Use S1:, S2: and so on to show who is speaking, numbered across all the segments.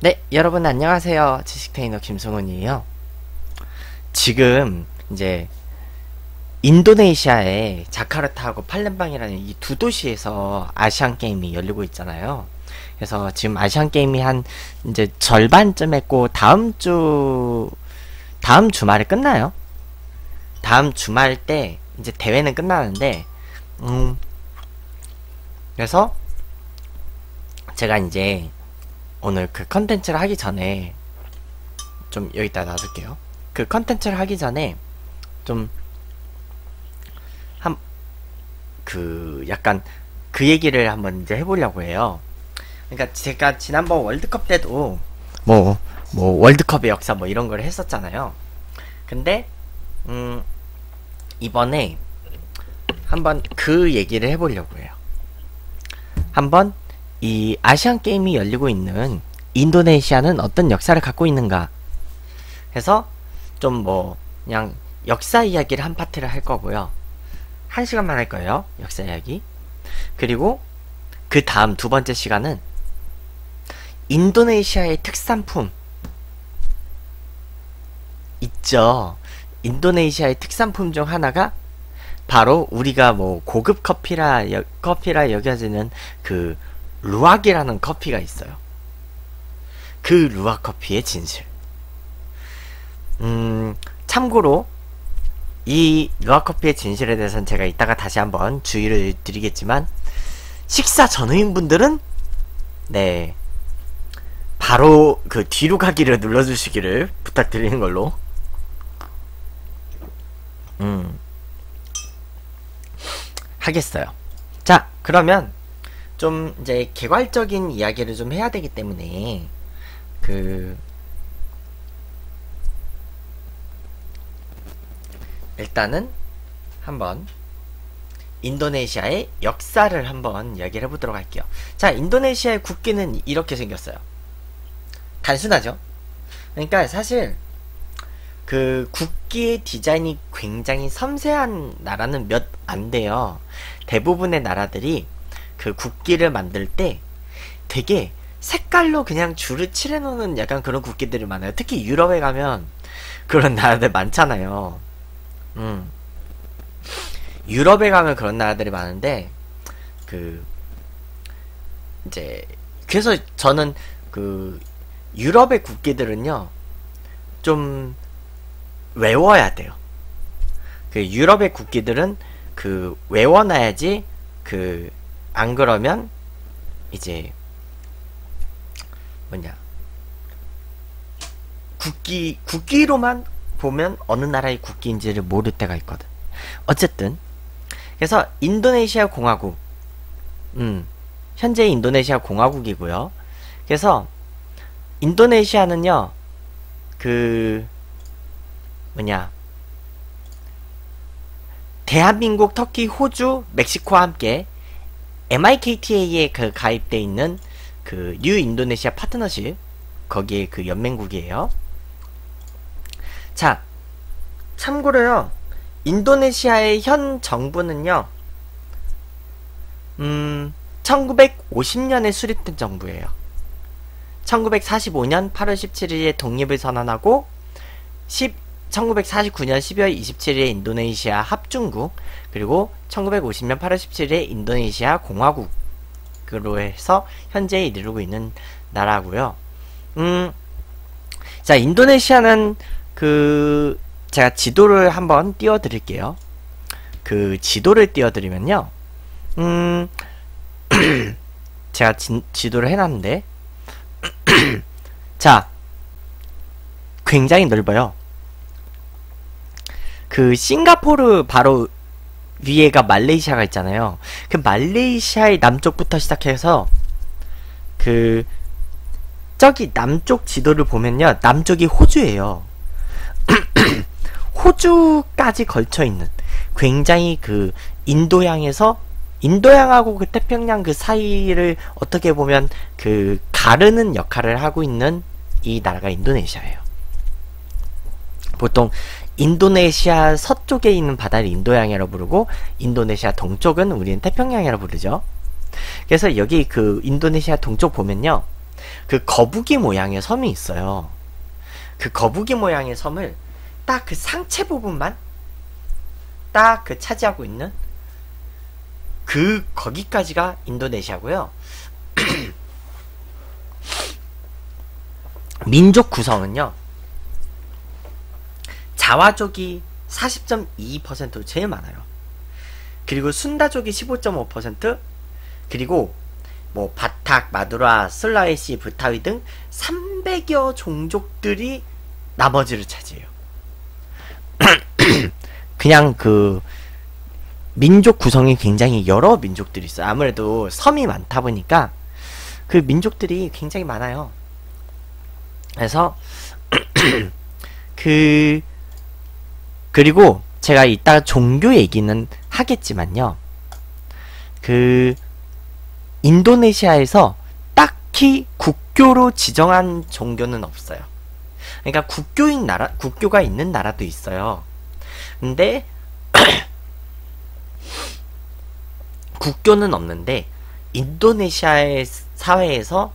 S1: 네, 여러분 안녕하세요. 지식테이너 김성훈이에요. 지금 이제 인도네시아의 자카르타하고 팔렘방이라는 이 두 도시에서 아시안 게임이 열리고 있잖아요. 그래서 지금 아시안 게임이 한 이제 절반쯤 했고 다음 주 다음 주말에 끝나요. 다음 주말 때 이제 대회는 끝나는데 음 그래서 제가 이제 오늘 그 컨텐츠를 하기 전에 좀 여기다 놔둘게요. 그 컨텐츠를 하기 전에 좀 한 그 약간 그 얘기를 한번 이제 해보려고 해요. 그러니까 제가 지난번 월드컵 때도 뭐뭐 월드컵의 역사 뭐 이런 걸 했었잖아요. 근데 음 이번에 한번 그 얘기를 해보려고 해요. 한번 이 아시안 게임이 열리고 있는 인도네시아는 어떤 역사를 갖고 있는가 해서 좀 뭐 그냥 역사 이야기를 한 파트를 할 거고요. 한 시간만 할 거예요. 역사 이야기. 그리고 그 다음 두 번째 시간은 인도네시아의 특산품 있죠. 인도네시아의 특산품 중 하나가 바로 우리가 뭐 고급 커피라 여, 커피라 여겨지는 그 루악이라는 커피가 있어요. 그 루악 커피의 진실. 음, 참고로 이 루악 커피의 진실에 대해서는 제가 이따가 다시 한번 주의를 드리겠지만 식사 전후인 분들은 네 바로 그 뒤로 가기를 눌러주시기를 부탁드리는 걸로. 음. 하겠어요. 자, 그러면 좀 이제 개괄적인 이야기를 좀 해야 되기 때문에 그 일단은 한번 인도네시아의 역사를 한번 이야기를 해보도록 할게요. 자, 인도네시아의 국기는 이렇게 생겼어요. 단순하죠? 그러니까 사실 그 국기의 디자인이 굉장히 섬세한 나라는 몇 안 돼요. 대부분의 나라들이 그 국기를 만들 때 되게 색깔로 그냥 줄을 칠해놓는 약간 그런 국기들이 많아요. 특히 유럽에 가면 그런 나라들 많잖아요. 음. 유럽에 가면 그런 나라들이 많은데, 그, 이제, 그래서 저는 그, 유럽의 국기들은요, 좀, 외워야 돼요. 그, 유럽의 국기들은 그, 외워놔야지, 그, 안 그러면, 이제, 뭐냐, 국기, 국기로만 보면 어느 나라의 국기인지를 모를 때가 있거든. 어쨌든, 그래서 인도네시아 공화국, 음, 현재 인도네시아 공화국이고요. 그래서 인도네시아는요, 그 뭐냐, 대한민국, 터키, 호주, 멕시코와 함께 MIKTA에 그 가입돼 있는 그 뉴 인도네시아 파트너십 거기에 그 연맹국이에요. 자, 참고로요. 인도네시아의 현 정부는요. 음, 1950년에 수립된 정부예요. 1945년 8월 17일에 독립을 선언하고 10, 1949년 12월 27일에 인도네시아 합중국 그리고 1950년 8월 17일에 인도네시아 공화국으로 해서 현재 이르고 있는 나라고요. 음, 자 인도네시아는 그 제가 지도를 한번 띄워드릴게요. 그 지도를 띄워드리면요. 음, 제가 지, 지도를 해놨는데, 자, 굉장히 넓어요. 그 싱가포르 바로 위에가 말레이시아가 있잖아요. 그 말레이시아의 남쪽부터 시작해서 그 저기 남쪽 지도를 보면요. 남쪽이 호주예요. 호주까지 걸쳐 있는 굉장히 그 인도양에서 인도양하고 그 태평양 그 사이를 어떻게 보면 그 가르는 역할을 하고 있는 이 나라가 인도네시아예요. 보통 인도네시아 서쪽에 있는 바다를 인도양이라고 부르고 인도네시아 동쪽은 우리는 태평양이라고 부르죠. 그래서 여기 그 인도네시아 동쪽 보면요. 그 거북이 모양의 섬이 있어요. 그 거북이 모양의 섬을 딱 그 상체 부분만 딱 그 차지하고 있는 그 거기까지가 인도네시아고요. 민족 구성은요. 자와족이 40.2% 제일 많아요. 그리고 순다족이 15.5% 그리고 뭐 바탁, 마두라, 슬라웨시, 부타위 등 300여 종족들이 나머지를 차지해요. 그냥 그 민족 구성이 굉장히 여러 민족들이 있어요. 아무래도 섬이 많다 보니까 그 민족들이 굉장히 많아요. 그래서 그 그리고 제가 이따 종교 얘기는 하겠지만요. 그 인도네시아에서 딱히 국교로 지정한 종교는 없어요. 그러니까 국교인 나라 국교가 있는 나라도 있어요. 근데 국교는 없는데 인도네시아의 사회에서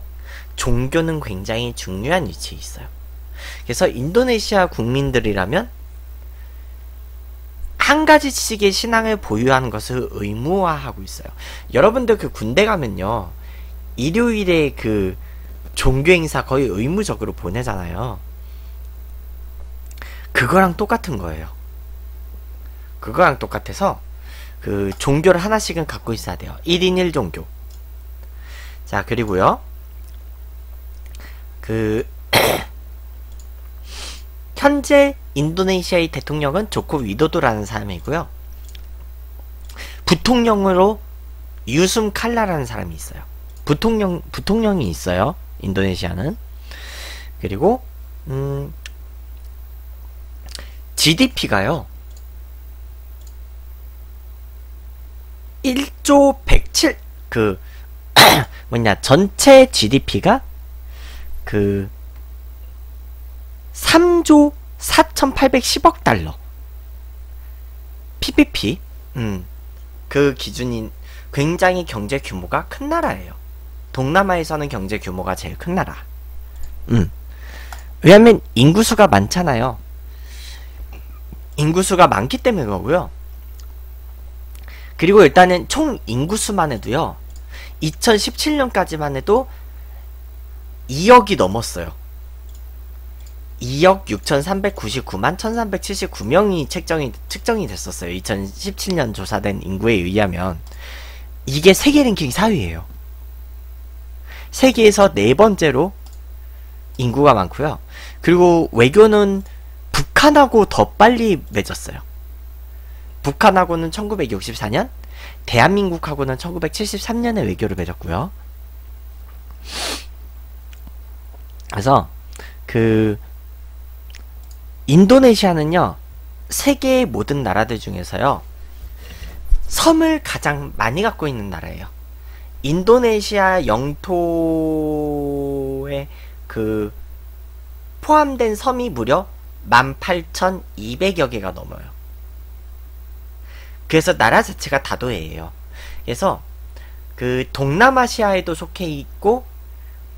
S1: 종교는 굉장히 중요한 위치에 있어요. 그래서 인도네시아 국민들이라면 한 가지씩의 신앙을 보유하는 것을 의무화하고 있어요. 여러분들 그 군대 가면요. 일요일에 그 종교 행사 거의 의무적으로 보내잖아요. 그거랑 똑같은 거예요. 그거랑 똑같아서 그 종교를 하나씩은 갖고 있어야 돼요. 1인 1종교. 자, 그리고요. 그 현재 인도네시아의 대통령은 조코 위도도라는 사람이고요. 부통령으로 유숨 칼라라는 사람이 있어요. 부통령 부통령이 있어요. 인도네시아는 그리고 음 GDP가요. 1조 107그 뭐냐 전체 GDP가 그 3조 4,810억 달러. PPP. 음. 그 기준인 굉장히 경제 규모가 큰 나라예요. 동남아에서는 경제 규모가 제일 큰 나라. 음. 왜냐면 인구수가 많잖아요. 인구수가 많기 때문에 그거고요. 그리고 일단은 총 인구수만 해도요. 2017년까지만 해도 2억이 넘었어요. 2억 6,399만 1,379명이 책정이, 측정이 됐었어요. 2017년 조사된 인구에 의하면. 이게 세계 랭킹 4위예요. 세계에서 네 번째로 인구가 많고요. 그리고 외교는 북한하고 더 빨리 맺었어요. 북한하고는 1964년, 대한민국하고는 1973년에 외교를 맺었고요. 그래서 그 인도네시아는요 세계의 모든 나라들 중에서요 섬을 가장 많이 갖고 있는 나라예요. 인도네시아 영토에 그 포함된 섬이 무려 18,200여 개가 넘어요. 그래서 나라 자체가 다도해예요. 그래서 그 동남아시아에도 속해 있고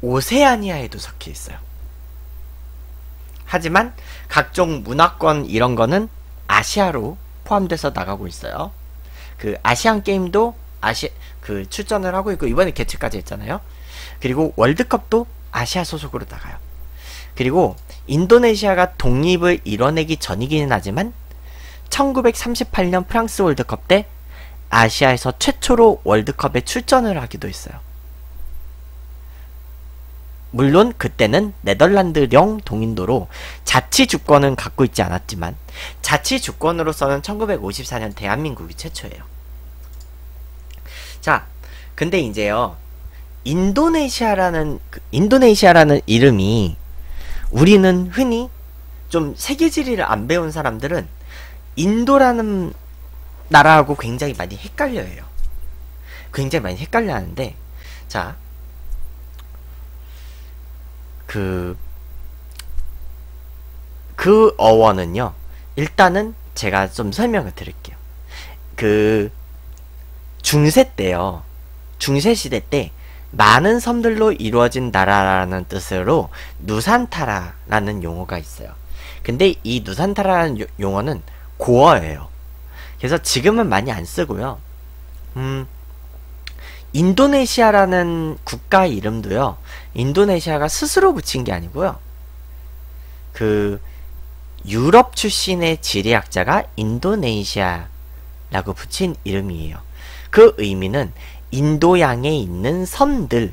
S1: 오세아니아에도 속해 있어요. 하지만 각종 문화권 이런 거는 아시아로 포함돼서 나가고 있어요. 그 아시안 게임도 아시 그 출전을 하고 있고 이번에 개최까지 했잖아요. 그리고 월드컵도 아시아 소속으로 나가요. 그리고 인도네시아가 독립을 이뤄내기 전이기는 하지만 1938년 프랑스 월드컵 때 아시아에서 최초로 월드컵에 출전을 하기도 했어요. 물론 그때는 네덜란드령 동인도로 자치 주권은 갖고 있지 않았지만 자치 주권으로서는 1954년 대한민국이 최초예요. 자, 근데 이제요. 인도네시아라는 그 인도네시아라는 이름이 우리는 흔히 좀 세계 지리를 안 배운 사람들은 인도라는 나라하고 굉장히 많이 헷갈려요. 굉장히 많이 헷갈려 하는데 자, 그, 그 어원은요, 일단은 제가 좀 설명을 드릴게요. 그, 중세 때요, 중세 시대 때, 많은 섬들로 이루어진 나라라는 뜻으로 누산타라라는 용어가 있어요. 근데 이 누산타라는 요- 용어는 고어예요. 그래서 지금은 많이 안 쓰고요. 음, 인도네시아라는 국가 이름도요. 인도네시아가 스스로 붙인 게 아니고요. 그 유럽 출신의 지리학자가 인도네시아라고 붙인 이름이에요. 그 의미는 인도양에 있는 섬들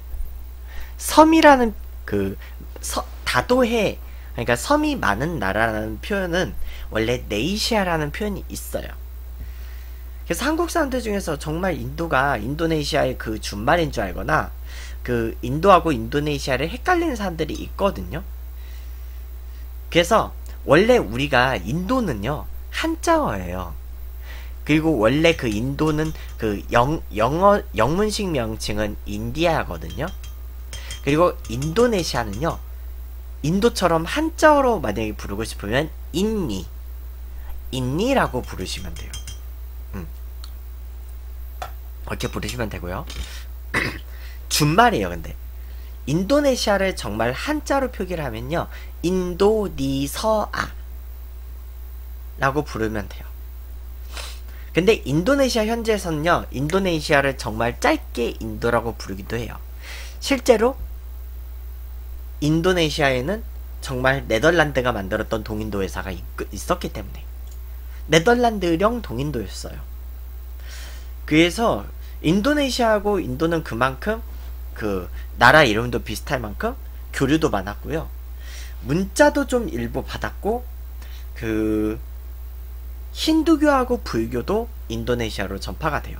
S1: 섬이라는 그 서- 다도해 그러니까 섬이 많은 나라라는 표현은 원래 네이시아라는 표현이 있어요. 그래서 한국 사람들 중에서 정말 인도가 인도네시아의 그 준말인 줄 알거나 그 인도하고 인도네시아를 헷갈리는 사람들이 있거든요. 그래서 원래 우리가 인도는요 한자어예요. 그리고 원래 그 인도는 그 영, 영어 영문식 명칭은 인디아거든요. 그리고 인도네시아는요 인도처럼 한자어로 만약에 부르고 싶으면 인니 인니라고 부르시면 돼요. 음. 이렇게 부르시면 되고요. 준말이에요, 근데. 인도네시아를 정말 한자로 표기를 하면요. 인도니서아 라고 부르면 돼요. 근데 인도네시아 현지에서는요. 인도네시아를 정말 짧게 인도라고 부르기도 해요. 실제로 인도네시아에는 정말 네덜란드가 만들었던 동인도 회사가 있, 있었기 때문에 네덜란드령 동인도였어요. 그래서 인도네시아하고 인도는 그만큼 그 나라 이름도 비슷할 만큼 교류도 많았고요. 문자도 좀 일부 받았고 그 힌두교하고 불교도 인도네시아로 전파가 돼요.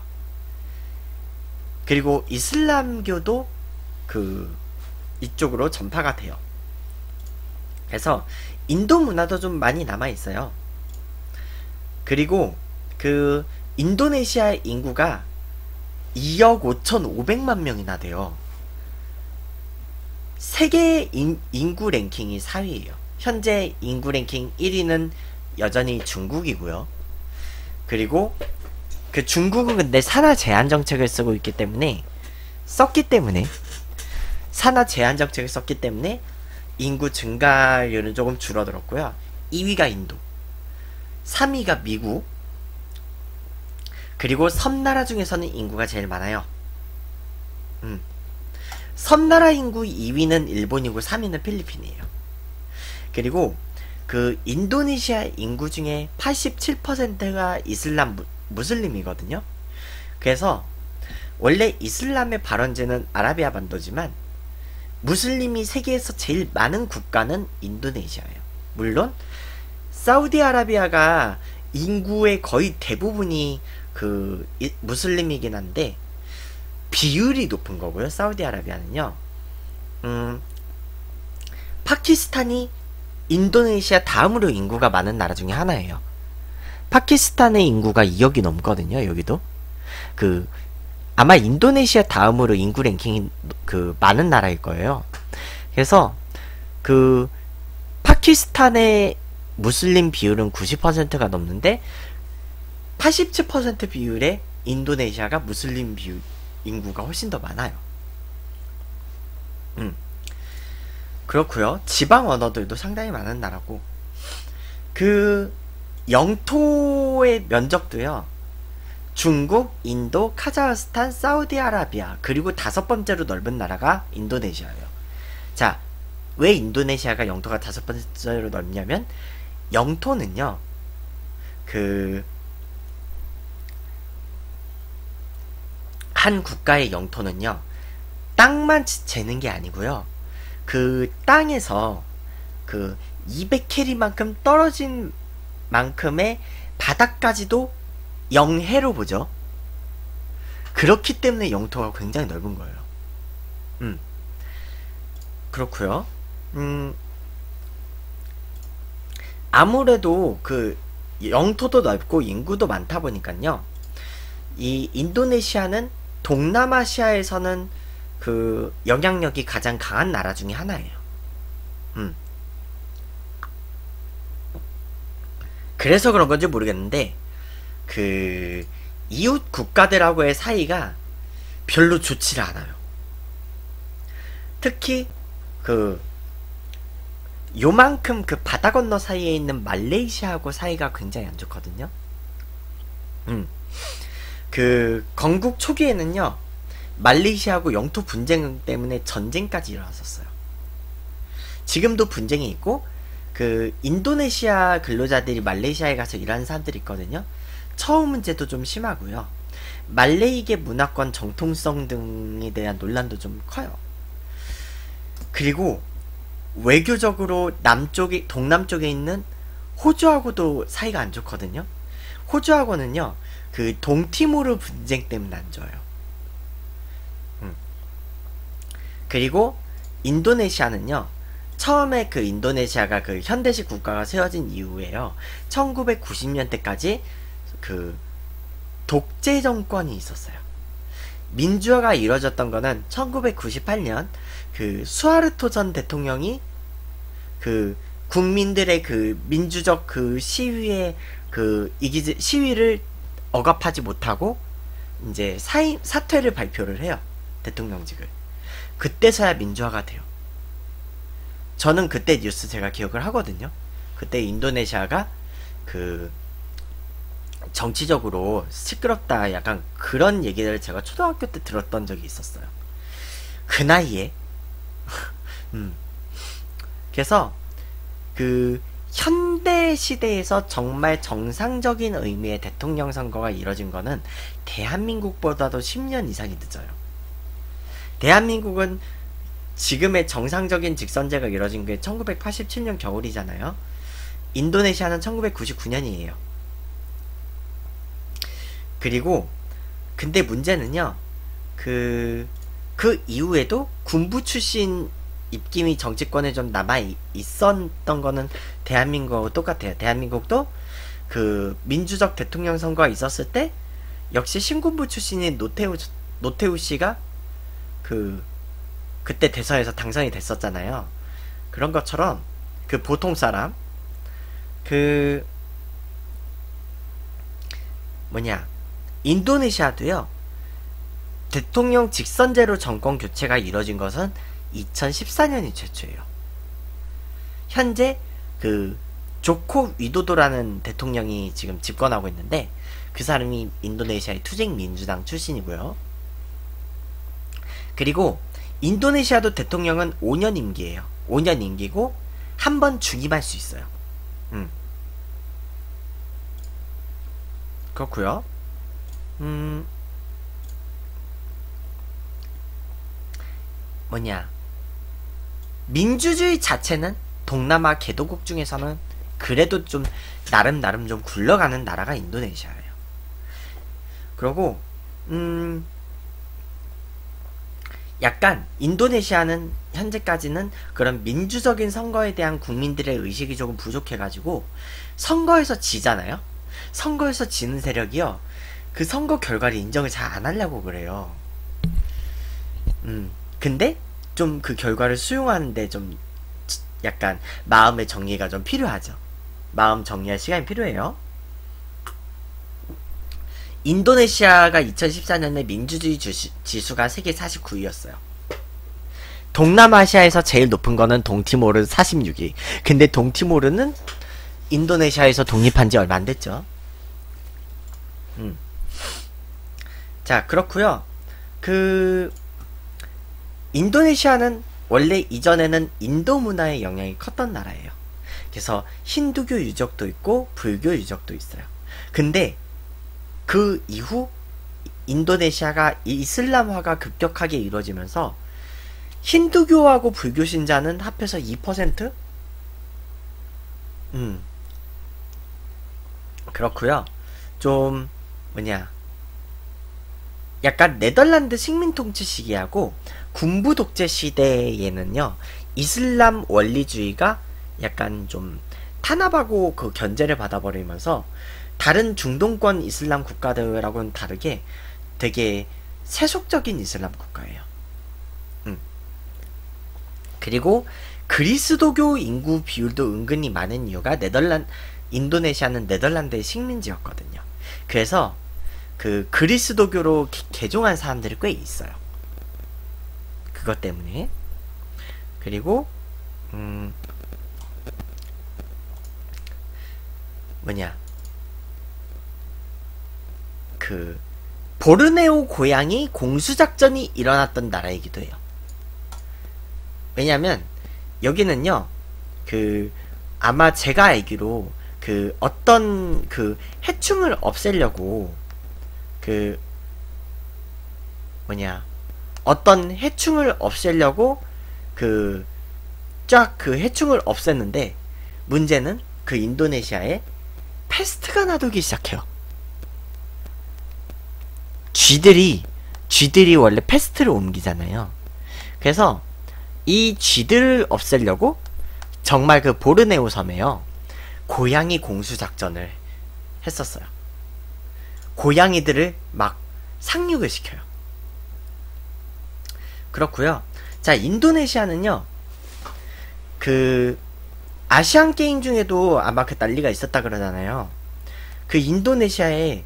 S1: 그리고 이슬람교도 그 이쪽으로 전파가 돼요. 그래서 인도 문화도 좀 많이 남아 있어요. 그리고 그 인도네시아 인구가 2억 5,500만 명이나 돼요. 세계 인, 인구 랭킹이 4위예요. 현재 인구 랭킹 1위는 여전히 중국이고요. 그리고 그 중국은 근데 산하 제한 정책을 쓰고 있기 때문에 썼기 때문에 산하 제한 정책을 썼기 때문에 인구 증가율은 조금 줄어들었고요. 2위가 인도, 3위가 미국, 그리고 섬나라 중에서는 인구가 제일 많아요. 음. 섬나라 인구 2위는 일본이고 3위는 필리핀이에요. 그리고 그 인도네시아 인구 중에 87%가 이슬람 무, 무슬림이거든요. 그래서 원래 이슬람의 발원지는 아라비아 반도지만 무슬림이 세계에서 제일 많은 국가는 인도네시아예요. 물론 사우디아라비아가 인구의 거의 대부분이 그 이, 무슬림이긴 한데 비율이 높은 거고요. 사우디아라비아는요. 음, 파키스탄이 인도네시아 다음으로 인구가 많은 나라 중에 하나예요. 파키스탄의 인구가 2억이 넘거든요. 여기도 그 아마 인도네시아 다음으로 인구 랭킹이 그 많은 나라일 거예요. 그래서 그 파키스탄의 무슬림 비율은 90%가 넘는데 87% 비율의 인도네시아가 무슬림 비율 인구가 훨씬 더 많아요. 음. 그렇고요. 지방 언어들도 상당히 많은 나라고 그 영토의 면적도요. 중국, 인도, 카자흐스탄, 사우디아라비아 그리고 다섯 번째로 넓은 나라가 인도네시아예요. 자, 왜 인도네시아가 영토가 다섯 번째로 넓냐면 영토는요. 그 한 국가의 영토는요. 땅만 재는 게 아니고요. 그 땅에서 그 200캐리만큼 떨어진 만큼의 바닥까지도 영해로 보죠. 그렇기 때문에 영토가 굉장히 넓은 거예요. 음. 그렇고요. 음. 아무래도 그 영토도 넓고 인구도 많다 보니까요. 이 인도네시아는 동남아시아에서는 그 영향력이 가장 강한 나라 중에 하나예요. 음. 그래서 그런 건지 모르겠는데 그 이웃 국가들하고의 사이가 별로 좋지를 않아요. 특히 그 요만큼 그 바다 건너 사이에 있는 말레이시아하고 사이가 굉장히 안 좋거든요. 음. 그 건국 초기에는요. 말레이시아하고 영토 분쟁 때문에 전쟁까지 일어났었어요. 지금도 분쟁이 있고 그 인도네시아 근로자들이 말레이시아에 가서 일하는 사람들이 있거든요. 처우 문제도 좀 심하고요. 말레이계 문화권 정통성 등에 대한 논란도 좀 커요. 그리고 외교적으로 남쪽에 동남쪽에 있는 호주하고도 사이가 안 좋거든요. 호주하고는요. 그 동티모르 분쟁 때문에 안 좋아요. 음. 그리고 인도네시아는요. 처음에 그 인도네시아가 그 현대식 국가가 세워진 이후에요. 1990년대까지 그 독재 정권이 있었어요. 민주화가 이루어졌던 거는 1998년 그 수하르토 전 대통령이 그 국민들의 그 민주적 그 시위에 그 이기 시위를 억압하지 못하고 이제 사임 사퇴를 발표를 해요 대통령직을 그때서야 민주화가 돼요. 저는 그때 뉴스 제가 기억을 하거든요. 그때 인도네시아가 그 정치적으로 시끄럽다 약간 그런 얘기를 제가 초등학교 때 들었던 적이 있었어요. 그 나이에 음. 그래서 그 현대 시대에서 정말 정상적인 의미의 대통령 선거가 이뤄진 거는 대한민국보다도 10년 이상이 늦어요. 대한민국은 지금의 정상적인 직선제가 이뤄진 게 1987년 겨울이잖아요. 인도네시아는 1999년이에요. 그리고 근데 문제는요. 그, 그 이후에도 군부 출신 입김이 정치권에 좀 남아 있었던 거는 대한민국하고 똑같아요. 대한민국도 그 민주적 대통령 선거가 있었을 때 역시 신군부 출신인 노태우 노태우 씨가 그 그때 대선에서 당선이 됐었잖아요. 그런 것처럼 그 보통 사람 그 뭐냐 인도네시아도요 대통령 직선제로 정권 교체가 이뤄진 것은 2014년이 최초예요. 현재 그 조코 위도도라는 대통령이 지금 집권하고 있는데 그 사람이 인도네시아의 투쟁 민주당 출신이고요. 그리고 인도네시아도 대통령은 5년 임기예요. 5년 임기고 한 번 중임할 수 있어요. 음. 그렇고요. 음. 뭐냐? 민주주의 자체는 동남아 개도국 중에서는 그래도 좀 나름 나름 좀 굴러가는 나라가 인도네시아예요. 그리고 음 약간 인도네시아는 현재까지는 그런 민주적인 선거에 대한 국민들의 의식이 조금 부족해가지고 선거에서 지잖아요. 선거에서 지는 세력이요. 그 선거 결과를 인정을 잘 안 하려고 그래요. 음 근데 좀 그 결과를 수용하는데 좀 약간 마음의 정리가 좀 필요하죠. 마음 정리할 시간이 필요해요. 인도네시아가 2014년에 민주주의 지수가 세계 49위였어요. 동남아시아에서 제일 높은 거는 동티모르 46위. 근데 동티모르는 인도네시아에서 독립한 지 얼마 안 됐죠. 음. 자, 그렇고요. 그 인도네시아는 원래 이전에는 인도 문화의 영향이 컸던 나라예요. 그래서 힌두교 유적도 있고 불교 유적도 있어요. 근데 그 이후 인도네시아가 이슬람화가 급격하게 이루어지면서 힌두교하고 불교 신자는 합해서 2%? 음. 그렇고요. 좀 뭐냐 약간 네덜란드 식민 통치 시기하고 군부 독재 시대에는요 이슬람 원리주의가 약간 좀 탄압하고 그 견제를 받아버리면서 다른 중동권 이슬람 국가들하고는 다르게 되게 세속적인 이슬람 국가예요. 음. 그리고 그리스도교 인구 비율도 은근히 많은 이유가 네덜란 인도네시아는 네덜란드의 식민지였거든요. 그래서 그 그리스도교로 개, 종한 사람들이 꽤 있어요. 그것 때문에 그리고 음 뭐냐 그 보르네오 고양이 공수작전이 일어났던 나라이기도 해요. 왜냐면 여기는요 그 아마 제가 알기로 그 어떤 그 해충을 없애려고 그 뭐냐 어떤 해충을 없애려고 그쫙그 해충을 없앴는데 문제는 그 인도네시아에 패스트가 나돌기 시작해요. 쥐들이 쥐들이 원래 패스트를 옮기잖아요. 그래서 이 쥐들을 없애려고 정말 그 보르네오 섬에요. 고양이 공수 작전을 했었어요. 고양이들을 막 상륙을 시켜요. 그렇고요. 자, 인도네시아는요. 그 아시안 게임 중에도 아마 그 난리가 있었다 그러잖아요. 그 인도네시아에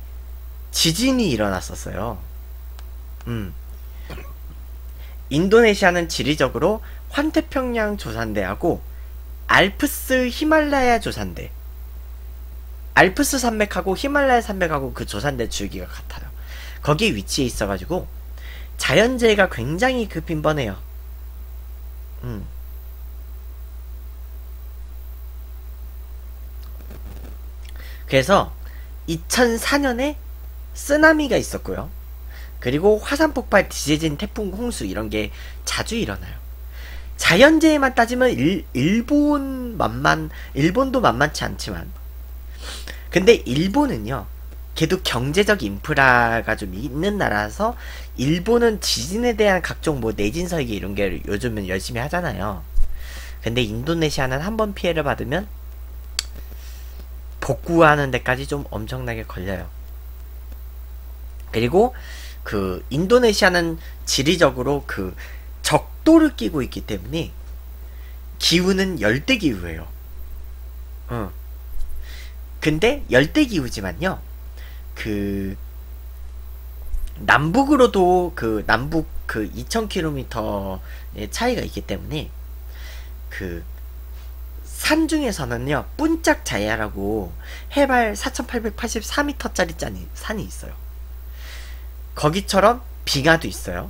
S1: 지진이 일어났었어요. 음. 인도네시아는 지리적으로 환태평양 조산대하고 알프스 히말라야 조산대 알프스 산맥하고 히말라야 산맥하고 그 조산대 줄기가 같아요. 거기에 위치해 있어가지고 자연재해가 굉장히 그 빈번해요. 음. 그래서 2004년에 쓰나미가 있었고요. 그리고 화산 폭발, 지진, 태풍, 홍수 이런 게 자주 일어나요. 자연재해만 따지면 일, 일본 만만 일본도 만만치 않지만 근데 일본은요. 걔도 경제적 인프라가 좀 있는 나라서 일본은 지진에 대한 각종 뭐 내진 설계 이런 게 요즘은 열심히 하잖아요. 근데 인도네시아는 한 번 피해를 받으면 복구하는 데까지 좀 엄청나게 걸려요. 그리고 그 인도네시아는 지리적으로 그 적도를 끼고 있기 때문에 기후는 열대 기후예요. 어. 근데 열대 기후지만요. 그 남북으로도 그 남북 그 2000km의 차이가 있기 때문에 그 산 중에서는요 뿐짝 자야라고 해발 4884m짜리 산이 있어요. 거기처럼 빙하도 있어요.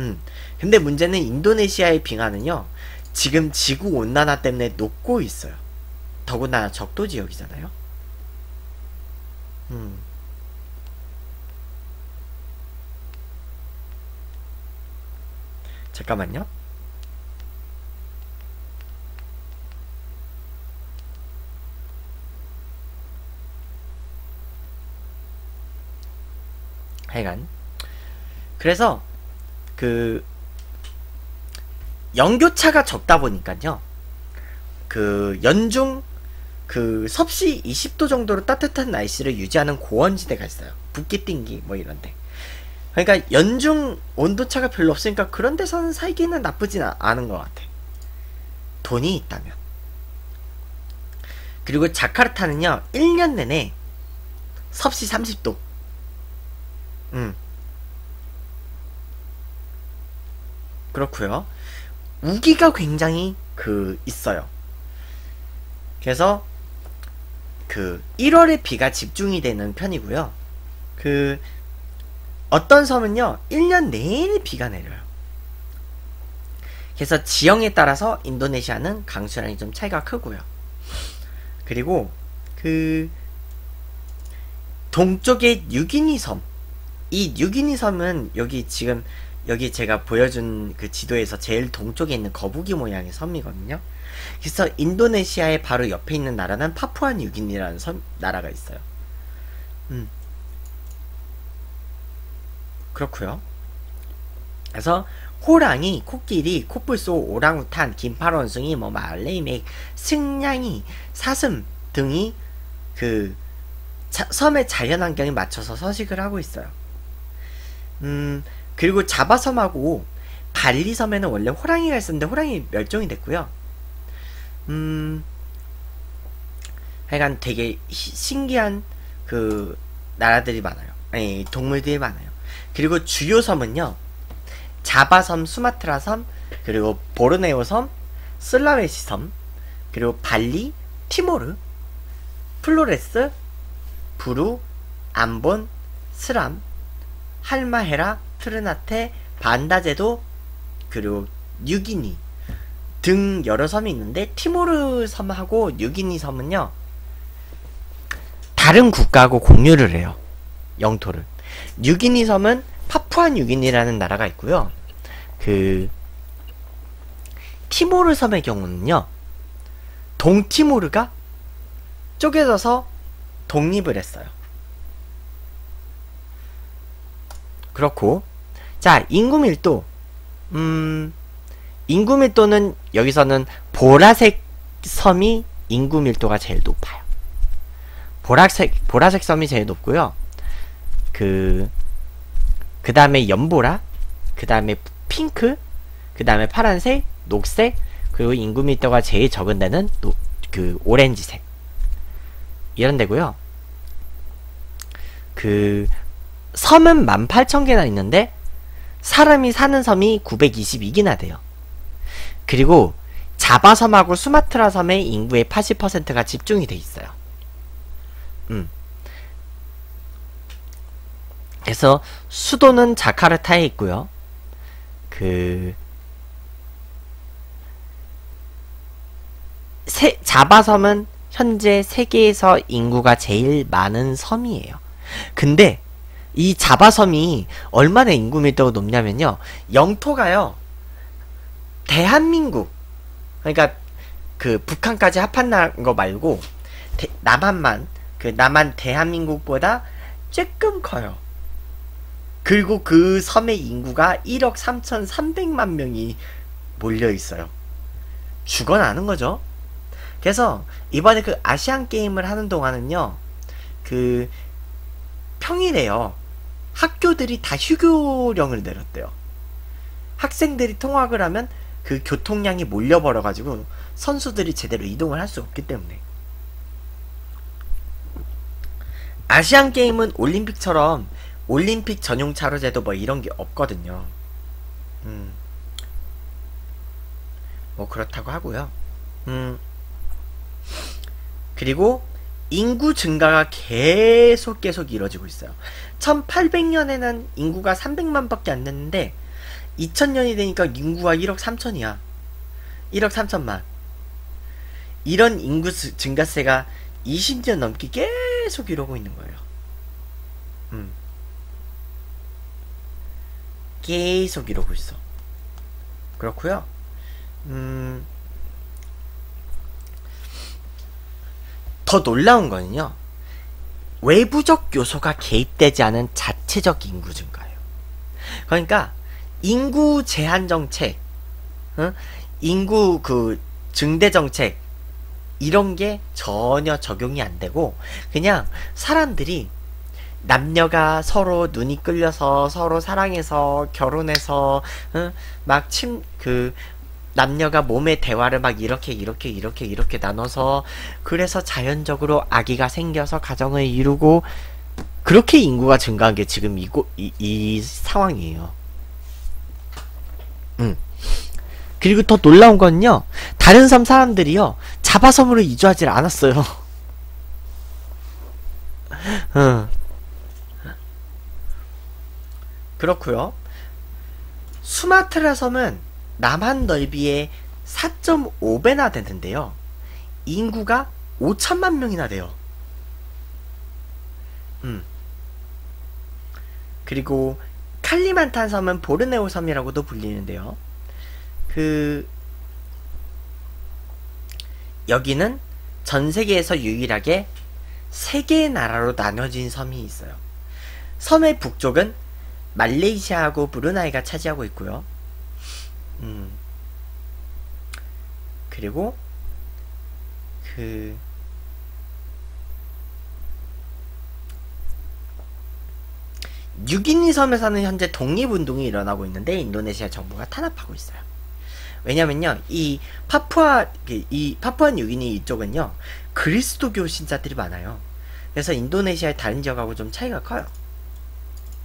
S1: 음. 근데 문제는 인도네시아의 빙하는요 지금 지구 온난화 때문에 녹고 있어요. 더구나 적도 지역이잖아요. 음. 잠깐만요. 하여간 그래서 그 연교차가 적다 보니까요. 그 연중 그 섭씨 20도 정도로 따뜻한 날씨를 유지하는 고원지대가 있어요. 붓기띵기 뭐 이런데. 그러니까 연중 온도차가 별로 없으니까 그런 데서는 살기는 나쁘진 않은 것 같아. 돈이 있다면. 그리고 자카르타는요, 1년 내내 섭씨 30도. 음. 그렇고요. 우기가 굉장히 그 있어요. 그래서 그 1월에 비가 집중이 되는 편이고요. 그 어떤 섬은요. 1년 내내 비가 내려요. 그래서 지형에 따라서 인도네시아는 강수량이 좀 차이가 크고요. 그리고 그 동쪽의 유기니 섬. 이 유기니 섬은 여기 지금 여기 제가 보여준 그 지도에서 제일 동쪽에 있는 거북이 모양의 섬이거든요. 그래서 인도네시아의 바로 옆에 있는 나라는 파푸아 뉴기니라는 섬, 나라가 있어요. 음. 그렇고요. 그래서 호랑이, 코끼리, 코뿔소, 오랑우탄, 긴팔원숭이, 뭐 말레이맥, 승냥이, 사슴 등이 그 자, 섬의 자연환경에 맞춰서 서식을 하고 있어요. 음, 그리고 자바섬하고 발리섬에는 원래 호랑이가 있었는데 호랑이 멸종이 됐고요. 음, 하여간 되게 히, 신기한 그 나라들이 많아요. 아니, 동물들이 많아요. 그리고 주요 섬은요. 자바섬, 수마트라섬, 그리고 보르네오 섬, 슬라웨시 섬, 그리고 발리, 티모르, 플로레스, 부루, 암본, 스람, 할마헤라, 트르나테, 반다제도, 그리고 뉴기니 등 여러 섬이 있는데 티모르 섬하고 뉴기니 섬은요 다른 국가하고 공유를 해요 영토를 뉴기니 섬은 파푸아 뉴기니라는 나라가 있고요 그 티모르 섬의 경우는요 동티모르가 쪼개져서 독립을 했어요 그렇고 자 인구 밀도 음 인구 밀도는 여기서는 보라색 섬이 인구 밀도가 제일 높아요. 보라색 보라색 섬이 제일 높고요. 그 그 다음에 연보라, 그 다음에 핑크, 그 다음에 파란색, 녹색, 그리고 인구 밀도가 제일 적은 데는 노, 그 오렌지색. 이런 데고요. 그 섬은 18,000개나 있는데 사람이 사는 섬이 922개나 돼요. 그리고 자바섬하고 수마트라 섬의 인구의 80%가 집중이 돼 있어요. 음. 그래서 수도는 자카르타에 있고요. 그 세, 자바섬은 현재 세계에서 인구가 제일 많은 섬이에요. 근데 이 자바섬이 얼마나 인구 밀도가 높냐면요. 영토가요. 대한민국 그러니까 그 북한까지 합한 거 말고 대, 남한만 그 남한 대한민국보다 조금 커요. 그리고 그 섬의 인구가 1억 3,300만 명이 몰려 있어요. 죽어나는 거죠. 그래서 이번에 그 아시안 게임을 하는 동안은요. 그 평일에요. 학교들이 다 휴교령을 내렸대요. 학생들이 통학을 하면 그 교통량이 몰려버려 가지고 선수들이 제대로 이동을 할 수 없기 때문에 아시안 게임은 올림픽처럼 올림픽 전용 차로 제도 뭐 이런 게 없거든요. 음. 뭐 그렇다고 하고요. 음. 그리고 인구 증가가 계속 계속 이루어지고 있어요. 1800년에는 인구가 300만 밖에 안 됐는데 2000년이 되니까 인구가 1억 3천이야. 1억 3천만. 이런 인구 증가세가 20년 넘게 계속 이러고 있는 거예요. 음. 계속 이러고 있어. 그렇고요. 음. 더 놀라운 거는요. 외부적 요소가 개입되지 않은 자체적 인구 증가예요. 그러니까 인구 제한 정책, 어? 인구 그 증대 정책 이런 게 전혀 적용이 안 되고 그냥 사람들이 남녀가 서로 눈이 끌려서 서로 사랑해서 결혼해서 어? 막침 그 남녀가 몸의 대화를 막 이렇게 이렇게 이렇게 이렇게 나눠서 그래서 자연적으로 아기가 생겨서 가정을 이루고 그렇게 인구가 증가한 게 지금 이고, 이, 이 상황이에요. 음. 그리고 더 놀라운 건요. 다른 섬 사람들이요. 자바섬으로 이주하지 않았어요. 음. 그렇고요. 수마트라 섬은 남한 넓이의 4.5배나 되는데요. 인구가 5천만 명이나 돼요. 음. 그리고 칼리만탄 섬은 보르네오 섬이라고도 불리는데요. 그 여기는 전 세계에서 유일하게 세 개의 나라로 나눠진 섬이 있어요. 섬의 북쪽은 말레이시아하고 브루나이가 차지하고 있고요. 음. 그리고 그 뉴기니 섬에서는 현재 독립운동이 일어나고 있는데 인도네시아 정부가 탄압하고 있어요. 왜냐면요, 이 파푸아, 그이 파푸아 뉴기니 이쪽은요, 그리스도교 신자들이 많아요. 그래서 인도네시아의 다른 지역하고 좀 차이가 커요.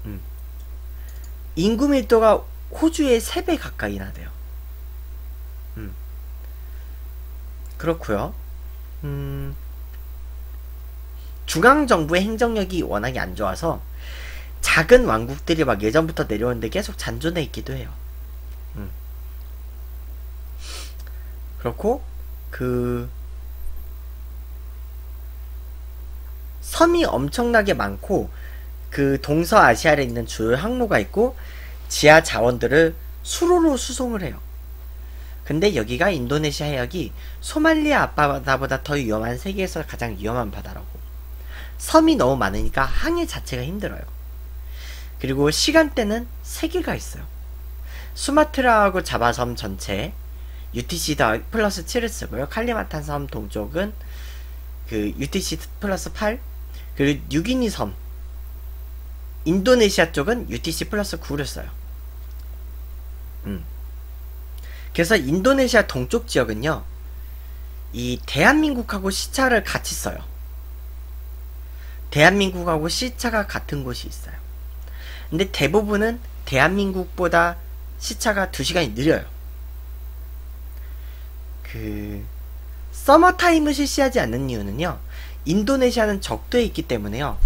S1: 음. 인구 밀도가 호주의 3배 가까이나 돼요. 음. 그렇고요. 음. 중앙 정부의 행정력이 워낙에 안 좋아서 작은 왕국들이 막 예전부터 내려오는데 계속 잔존해 있기도 해요. 음. 그렇고 그 섬이 엄청나게 많고 그 동서아시아에 있는 주요 항로가 있고 지하 자원들을 수로로 수송을 해요. 근데 여기가 인도네시아 해역이 소말리아 앞바다보다 더 위험한 세계에서 가장 위험한 바다라고. 섬이 너무 많으니까 항해 자체가 힘들어요. 그리고 시간대는 3개가 있어요. 수마트라하고 자바섬 전체 UTC 더 플러스 7을 쓰고요. 칼리만탄 섬 동쪽은 그 UTC 플러스 8 그리고 뉴기니 섬 인도네시아 쪽은 UTC 플러스 9를 써요. 음. 그래서 인도네시아 동쪽 지역은요, 이 대한민국하고 시차를 같이 써요. 대한민국하고 시차가 같은 곳이 있어요. 근데 대부분은 대한민국보다 시차가 2시간이 느려요. 그, 서머 타임을 실시하지 않는 이유는요, 인도네시아는 적도에 있기 때문에요,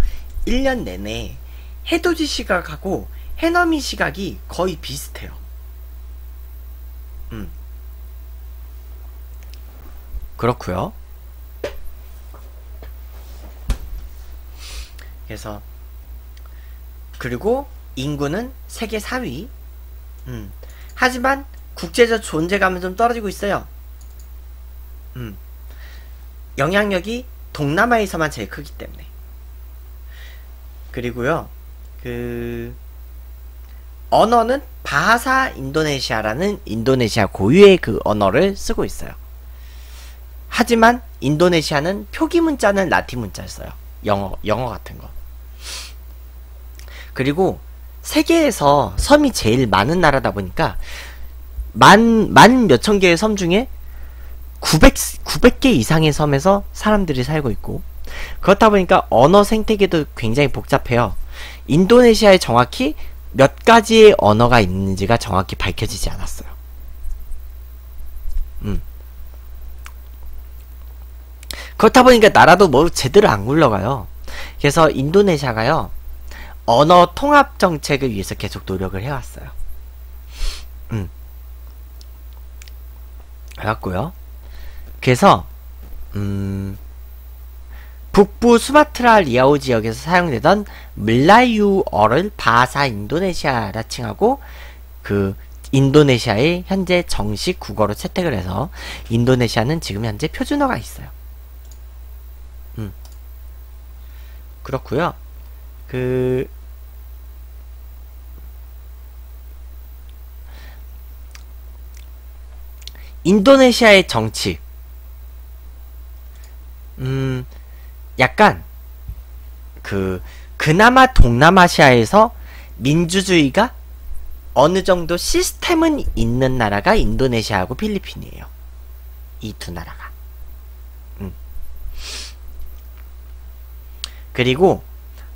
S1: 1년 내내 해돋이 시각하고 해넘이 시각이 거의 비슷해요. 음. 그렇고요. 그래서 그리고 인구는 세계 4위. 음. 하지만 국제적 존재감은 좀 떨어지고 있어요. 음. 영향력이 동남아에서만 제일 크기 때문에. 그리고요. 그 언어는 바하사 인도네시아라는 인도네시아 고유의 그 언어를 쓰고 있어요. 하지만 인도네시아는 표기 문자는 라틴 문자를 써요. 영어 영어 같은 거. 그리고 세계에서 섬이 제일 많은 나라다 보니까 만 만 몇천 개의 섬 중에 900 900개 이상의 섬에서 사람들이 살고 있고 그렇다 보니까 언어 생태계도 굉장히 복잡해요. 인도네시아에 정확히 몇 가지의 언어가 있는지가 정확히 밝혀지지 않았어요. 음. 그렇다 보니까 나라도 뭐 제대로 안 굴러가요. 그래서 인도네시아가요, 언어 통합 정책을 위해서 계속 노력을 해왔어요. 음. 해왔고요. 그래서, 음, 북부 수마트라 리아오 지역에서 사용되던 밀라유어를 바사 인도네시아라 칭하고 그 인도네시아의 현재 정식 국어로 채택을 해서 인도네시아는 지금 현재 표준어가 있어요. 음. 그렇고요. 그 인도네시아의 정치 음 약간 그 그나마 동남아시아에서 민주주의가 어느 정도 시스템은 있는 나라가 인도네시아하고 필리핀이에요. 이 두 나라가. 음. 그리고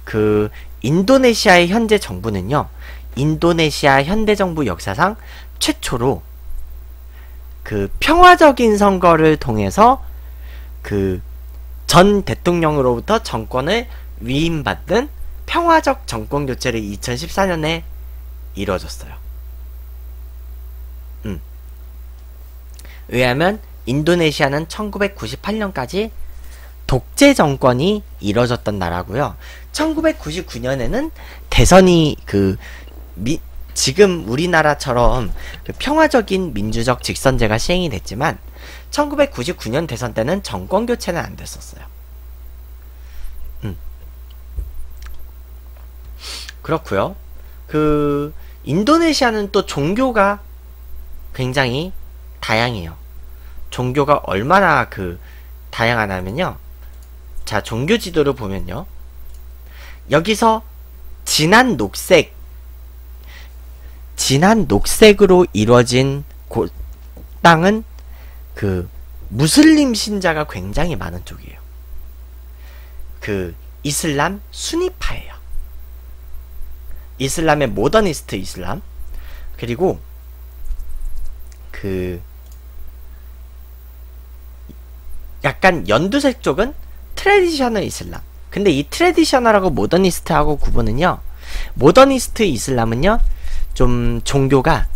S1: 그 인도네시아의 현재 정부는요. 인도네시아 현대 정부 역사상 최초로 그 평화적인 선거를 통해서 그 전 대통령으로부터 정권을 위임받는 평화적 정권 교체를 2014년에 이루어졌어요. 음. 왜냐하면 인도네시아는 1998년까지 독재 정권이 이뤄졌던 나라고요. 1999년에는 대선이 그 미, 지금 우리나라처럼 그 평화적인 민주적 직선제가 시행이 됐지만 1999년 대선 때는 정권 교체는 안 됐었어요. 음. 그렇고요. 그 인도네시아는 또 종교가 굉장히 다양해요. 종교가 얼마나 그 다양하냐면요. 자, 종교 지도를 보면요. 여기서 진한 녹색 진한 녹색으로 이루어진 고, 땅은 그 무슬림 신자가 굉장히 많은 쪽이에요. 그 이슬람 순니파예요. 이슬람의 모더니스트 이슬람 그리고 그 약간 연두색 쪽은 traditional 이슬람. 근데 이 traditional하고 모더니스트하고 구분은요. 모더니스트 이슬람은요. 좀 종교가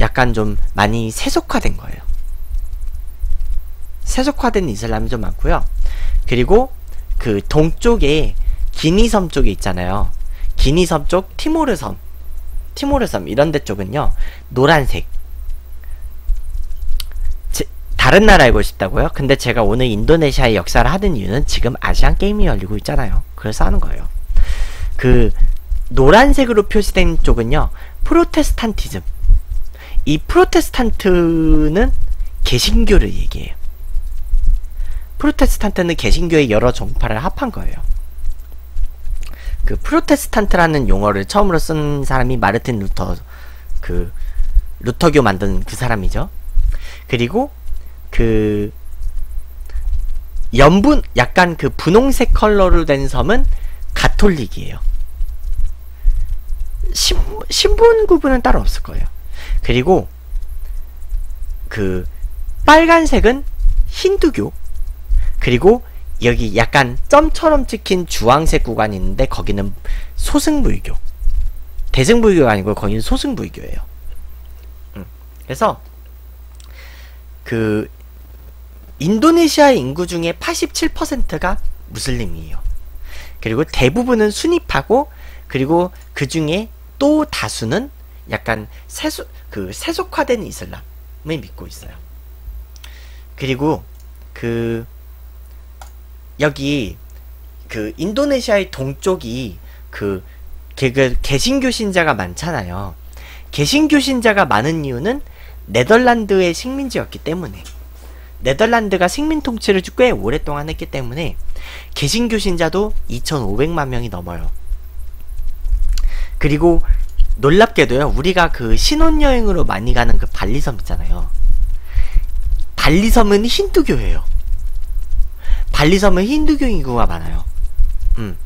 S1: 약간 좀 많이 세속화된 거예요. 세속화된 이슬람이 좀 많고요. 그리고 그 동쪽에 기니섬 쪽에 있잖아요. 기니섬 쪽 티모르 섬, 티모르 섬 이런 데 쪽은요. 노란색. 제, 다른 나라 알고 싶다고요? 근데 제가 오늘 인도네시아의 역사를 하는 이유는 지금 아시안 게임이 열리고 있잖아요. 그래서 하는 거예요. 그 노란색으로 표시된 쪽은요. 프로테스탄티즘. 이 프로테스탄트는 개신교를 얘기해요. 프로테스탄트는 개신교의 여러 종파를 합한 거예요. 그 프로테스탄트라는 용어를 처음으로 쓴 사람이 마르틴 루터 그 루터교 만든 그 사람이죠. 그리고 그 연분 약간 그 분홍색 컬러로 된 섬은 가톨릭이에요. 신, 신분 구분은 따로 없을 거예요. 그리고 그 빨간색은 힌두교 그리고 여기 약간 점처럼 찍힌 주황색 구간이 있는데 거기는 소승불교 대승불교가 아니고 거기는 소승불교예요 음. 그래서 그 인도네시아 인구 중에 87%가 무슬림이에요 그리고 대부분은 순입하고 그리고 그 중에 또 다수는 약간 세속 그 세속화된 이슬람을 믿고 있어요. 그리고 그 여기 그 인도네시아의 동쪽이 그, 그 개신교 신자가 많잖아요. 개신교 신자가 많은 이유는 네덜란드의 식민지였기 때문에 네덜란드가 식민 통치를 꽤 오랫동안 했기 때문에 개신교 신자도 2,500만 명이 넘어요. 그리고 놀랍게도요, 우리가 그 신혼여행으로 많이 가는 그 발리섬 있잖아요. 발리섬은 힌두교예요. 발리섬은 힌두교 인구가 많아요. 음.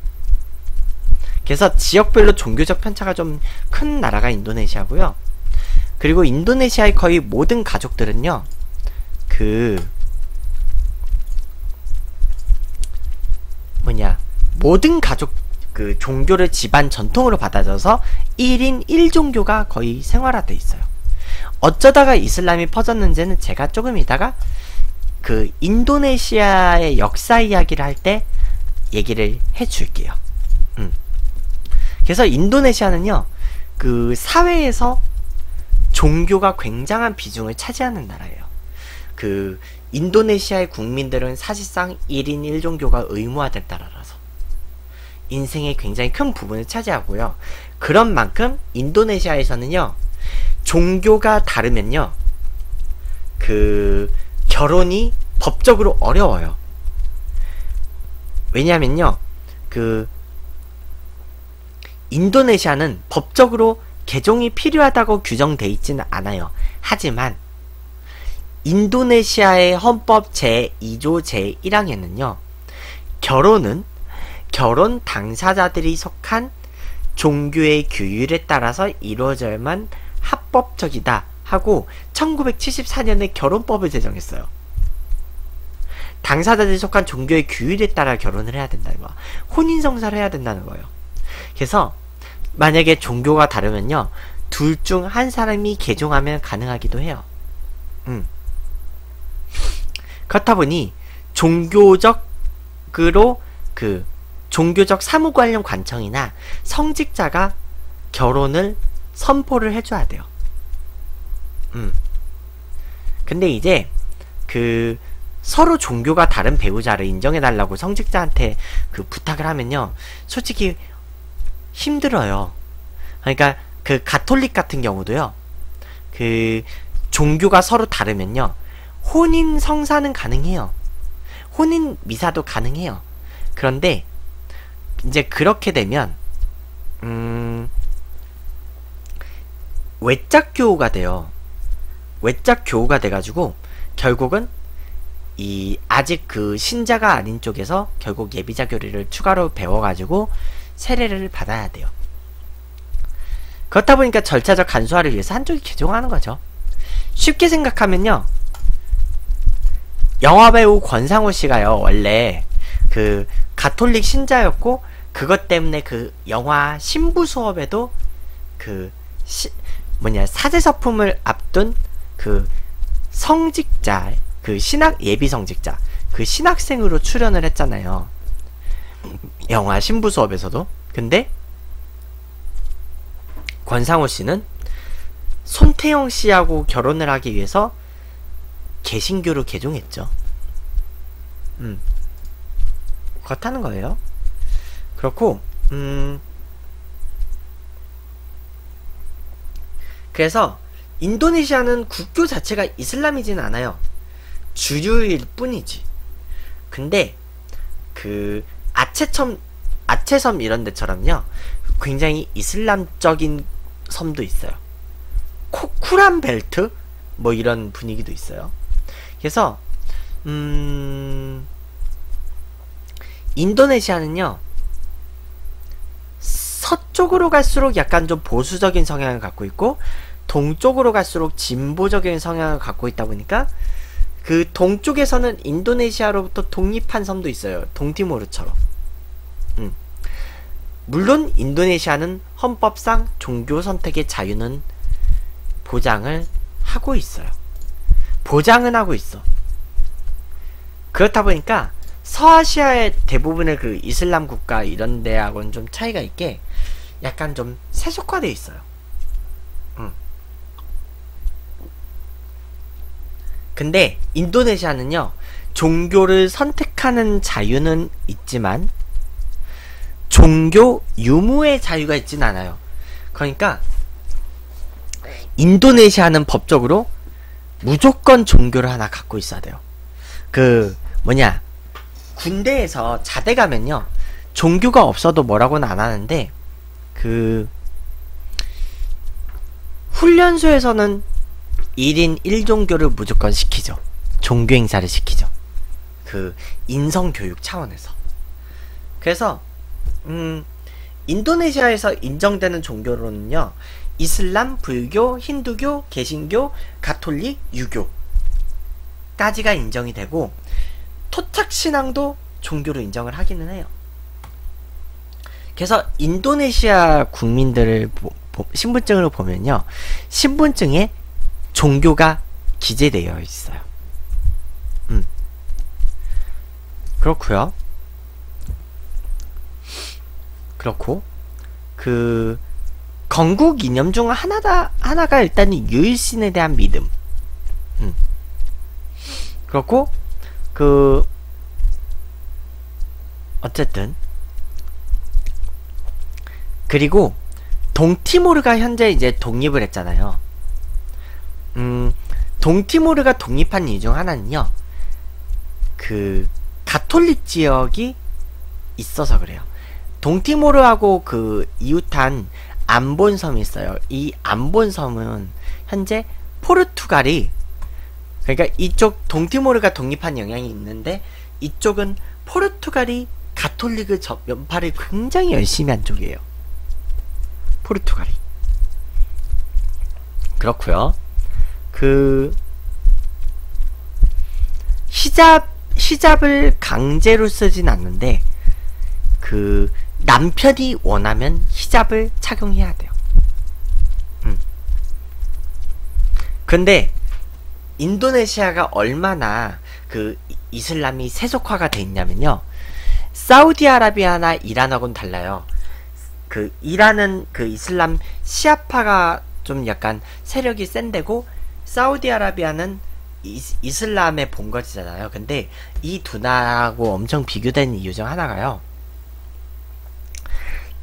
S1: 그래서 지역별로 종교적 편차가 좀 큰 나라가 인도네시아고요. 그리고 인도네시아의 거의 모든 가족들은요. 그 뭐냐 모든 가족 그 종교를 집안 전통으로 받아줘서 1인 1종교가 거의 생활화돼 있어요. 어쩌다가 이슬람이 퍼졌는지는 제가 조금 이따가 그 인도네시아의 역사 이야기를 할 때 얘기를 해줄게요. 음. 그래서 인도네시아는요, 그 사회에서 종교가 굉장한 비중을 차지하는 나라예요. 그 인도네시아의 국민들은 사실상 1인 1종교가 의무화된 나라라서 인생의 굉장히 큰 부분을 차지하고요. 그런 만큼 인도네시아에서는요. 종교가 다르면요. 그 결혼이 법적으로 어려워요. 왜냐면요. 그 인도네시아는 법적으로 개종이 필요하다고 규정돼 있지는 않아요. 하지만 인도네시아의 헌법 제2조 제1항에는요. 결혼은 결혼 당사자들이 속한 종교의 규율에 따라서 이루어져야만 합법적이다 하고 1974년에 결혼법을 제정했어요. 당사자들이 속한 종교의 규율에 따라 결혼을 해야 된다는 거야. 혼인성사를 해야 된다는 거예요. 그래서 만약에 종교가 다르면요. 둘 중 한 사람이 개종하면 가능하기도 해요. 음. 그렇다 보니 종교적으로 그 종교적 사무 관련 관청이나 성직자가 결혼을 선포를 해줘야 돼요. 음. 근데 이제 그 서로 종교가 다른 배우자를 인정해달라고 성직자한테 그 부탁을 하면요. 솔직히 힘들어요. 그러니까 그 가톨릭 같은 경우도요. 그 종교가 서로 다르면요. 혼인 성사는 가능해요. 혼인 미사도 가능해요. 그런데 이제 그렇게 되면 음 외짝 교우가 돼요. 외짝 교우가 돼가지고 결국은 이 아직 그 신자가 아닌 쪽에서 결국 예비자 교리를 추가로 배워가지고 세례를 받아야 돼요. 그렇다 보니까 절차적 간소화를 위해서 한쪽이 개종하는 거죠. 쉽게 생각하면요. 영화배우 권상우 씨가요, 원래 그 가톨릭 신자였고, 그것 때문에 그 영화 신부 수업에도 그 시, 뭐냐 사제서품을 앞둔 그 성직자 그 신학 예비 성직자 그 신학생으로 출연을 했잖아요. 영화 신부 수업에서도. 근데 권상우 씨는 손태영 씨하고 결혼을 하기 위해서 개신교로 개종했죠. 음. 그렇다는 거예요. 그렇고, 음. 그래서 인도네시아는 국교 자체가 이슬람이진 않아요. 주류일 뿐이지. 근데 그 아체섬 아체섬 이런 데처럼요. 굉장히 이슬람적인 섬도 있어요. 코쿠란 벨트 뭐 이런 분위기도 있어요. 그래서 음 인도네시아는요. 서쪽으로 갈수록 약간 좀 보수적인 성향을 갖고 있고 동쪽으로 갈수록 진보적인 성향을 갖고 있다 보니까 그 동쪽에서는 인도네시아로부터 독립한 섬도 있어요. 동티모르처럼. 음. 물론 인도네시아는 헌법상 종교 선택의 자유는 보장을 하고 있어요. 보장은 하고 있어. 그렇다 보니까 서아시아의 대부분의 그 이슬람 국가 이런 데하고는 좀 차이가 있게 약간 좀 세속화되어 있어요. 근데 인도네시아는요, 종교를 선택하는 자유는 있지만, 종교 유무의 자유가 있진 않아요. 그러니까, 인도네시아는 법적으로 무조건 종교를 하나 갖고 있어야 돼요. 그, 뭐냐, 군대에서 자대 가면요, 종교가 없어도 뭐라고는 안 하는데, 그, 훈련소에서는 1인 1종교를 무조건 시키죠. 종교 행사를 시키죠. 그 인성 교육 차원에서. 그래서 음 인도네시아에서 인정되는 종교로는요. 이슬람, 불교, 힌두교, 개신교, 가톨릭, 유교까지가 인정이 되고 토착 신앙도 종교로 인정을 하기는 해요. 그래서 인도네시아 국민들을 신분증을 보면요. 신분증에 종교가 기재되어 있어요. 음. 그렇고요. 그렇고 그 건국 이념 중 하나다 하나가 일단 유일신에 대한 믿음. 음. 그렇고 그 어쨌든 그리고 동티모르가 현재 이제 독립을 했잖아요. 음, 동티모르가 독립한 이유 중 하나는요. 그 가톨릭 지역이 있어서 그래요. 동티모르하고 그 이웃한 안본섬이 있어요. 이 안본섬은 현재 포르투갈이 그러니까 이쪽 동티모르가 독립한 영향이 있는데 이쪽은 포르투갈이 가톨릭을 연파를 굉장히 열심히 한 쪽이에요. 포르투갈이. 그렇고요. 그 히잡 히잡을 강제로 쓰진 않는데 그 남편이 원하면 히잡을 착용해야 돼요. 음. 근데 인도네시아가 얼마나 그 이슬람이 세속화가 돼 있냐면요. 사우디아라비아나 이란하고는 달라요. 그 이란은 그 이슬람 시아파가 좀 약간 세력이 센데고 사우디아라비아는 이, 슬람의 본거지잖아요. 근데 이 두 나라하고 엄청 비교된 이유 중 하나가요.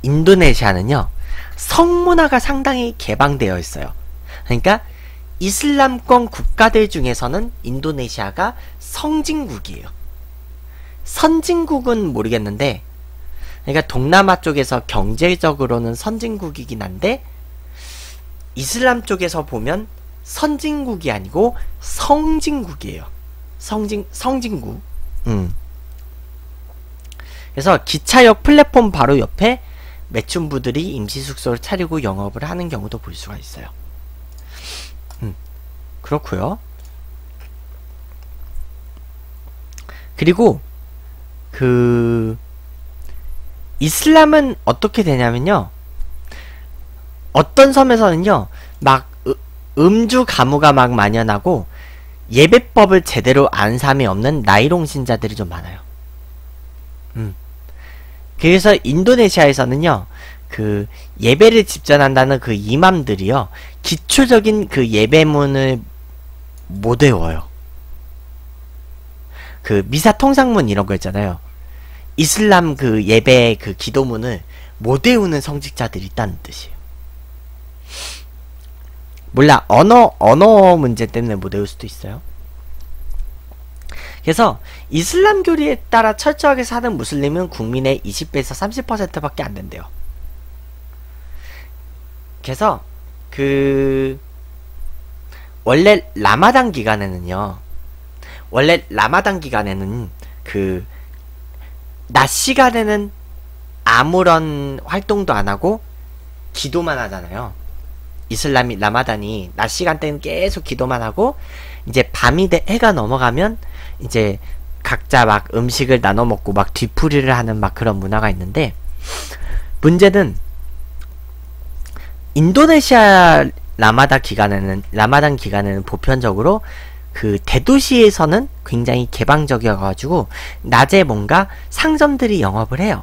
S1: 인도네시아는요. 성문화가 상당히 개방되어 있어요. 그러니까 이슬람권 국가들 중에서는 인도네시아가 성진국이에요. 선진국은 모르겠는데 그러니까 동남아 쪽에서 경제적으로는 선진국이긴 한데 이슬람 쪽에서 보면 선진국이 아니고 성진국이에요. 성진 성진국. 음. 그래서 기차역 플랫폼 바로 옆에 매춘부들이 임시 숙소를 차리고 영업을 하는 경우도 볼 수가 있어요. 음. 그렇고요. 그리고 그 이슬람은 어떻게 되냐면요. 어떤 섬에서는요. 막 으- 음주 가무가 막 만연하고 예배법을 제대로 안 삼이 없는 나이롱 신자들이 좀 많아요. 음. 그래서 인도네시아에서는요. 그 예배를 집전한다는 그 이맘들이요. 기초적인 그 예배문을 못 외워요. 그 미사 통상문 이런 거 있잖아요. 이슬람 그 예배 그 기도문을 못 외우는 성직자들이 있다는 뜻이에요. 몰라 언어 언어 문제 때문에 못 외울 수도 있어요. 그래서 이슬람 교리에 따라 철저하게 사는 무슬림은 국민의 20배에서 30%밖에 안 된대요. 그래서 그 원래 라마단 기간에는요. 원래 라마단 기간에는 그 낮 시간에는 아무런 활동도 안 하고 기도만 하잖아요. 이슬람이 라마단이 낮 시간대는 계속 기도만 하고 이제 밤이 돼 해가 넘어가면 이제 각자 막 음식을 나눠 먹고 막 뒤풀이를 하는 막 그런 문화가 있는데 문제는 인도네시아 라마다 기간에는 라마단 기간에는 보편적으로 그 대도시에서는 굉장히 개방적이어가지고 낮에 뭔가 상점들이 영업을 해요.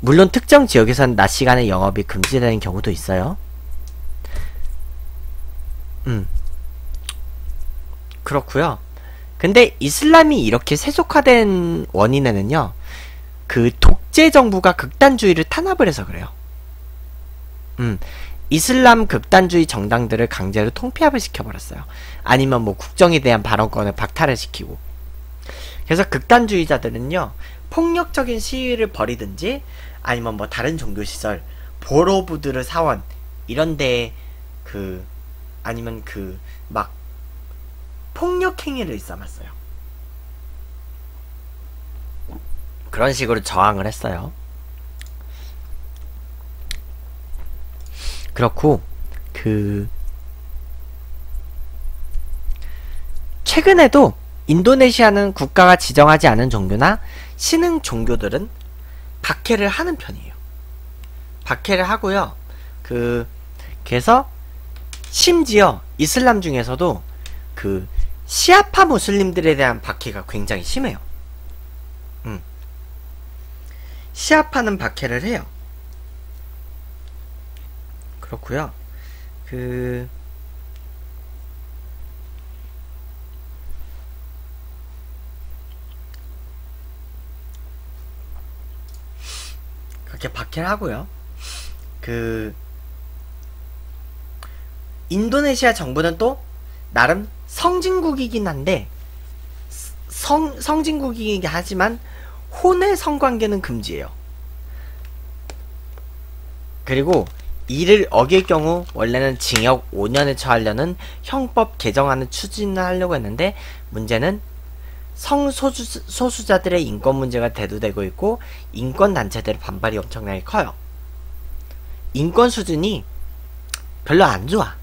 S1: 물론 특정 지역에서는 낮 시간에 영업이 금지되는 경우도 있어요. 음. 그렇고요. 근데 이슬람이 이렇게 세속화된 원인에는요. 그 독재 정부가 극단주의를 탄압을 해서 그래요. 음. 이슬람 극단주의 정당들을 강제로 통폐합을 시켜버렸어요. 아니면 뭐 국정에 대한 발언권을 박탈을 시키고. 그래서 극단주의자들은요, 폭력적인 시위를 벌이든지, 아니면 뭐 다른 종교시설, 보로부드르 사원, 이런 데 그, 아니면 그, 막, 폭력 행위를 일삼았어요. 그런 식으로 저항을 했어요. 그렇고 그 최근에도 인도네시아는 국가가 지정하지 않은 종교나 신흥 종교들은 박해를 하는 편이에요. 박해를 하고요. 그 그래서 심지어 이슬람 중에서도 그 시아파 무슬림들에 대한 박해가 굉장히 심해요. 음. 시아파는 박해를 해요. 그렇고요. 그 그렇게 박해를 하고요. 그 인도네시아 정부는 또 나름 성진국이긴 한데 성 성진국이긴 하지만 혼외 성관계는 금지예요. 그리고 이를 어길 경우 원래는 징역 5년에 처하려는 형법 개정안을 추진을 하려고 했는데 문제는 성소수, 소수자들의 인권 문제가 대두되고 있고 인권 단체들의 반발이 엄청나게 커요. 인권 수준이 별로 안 좋아.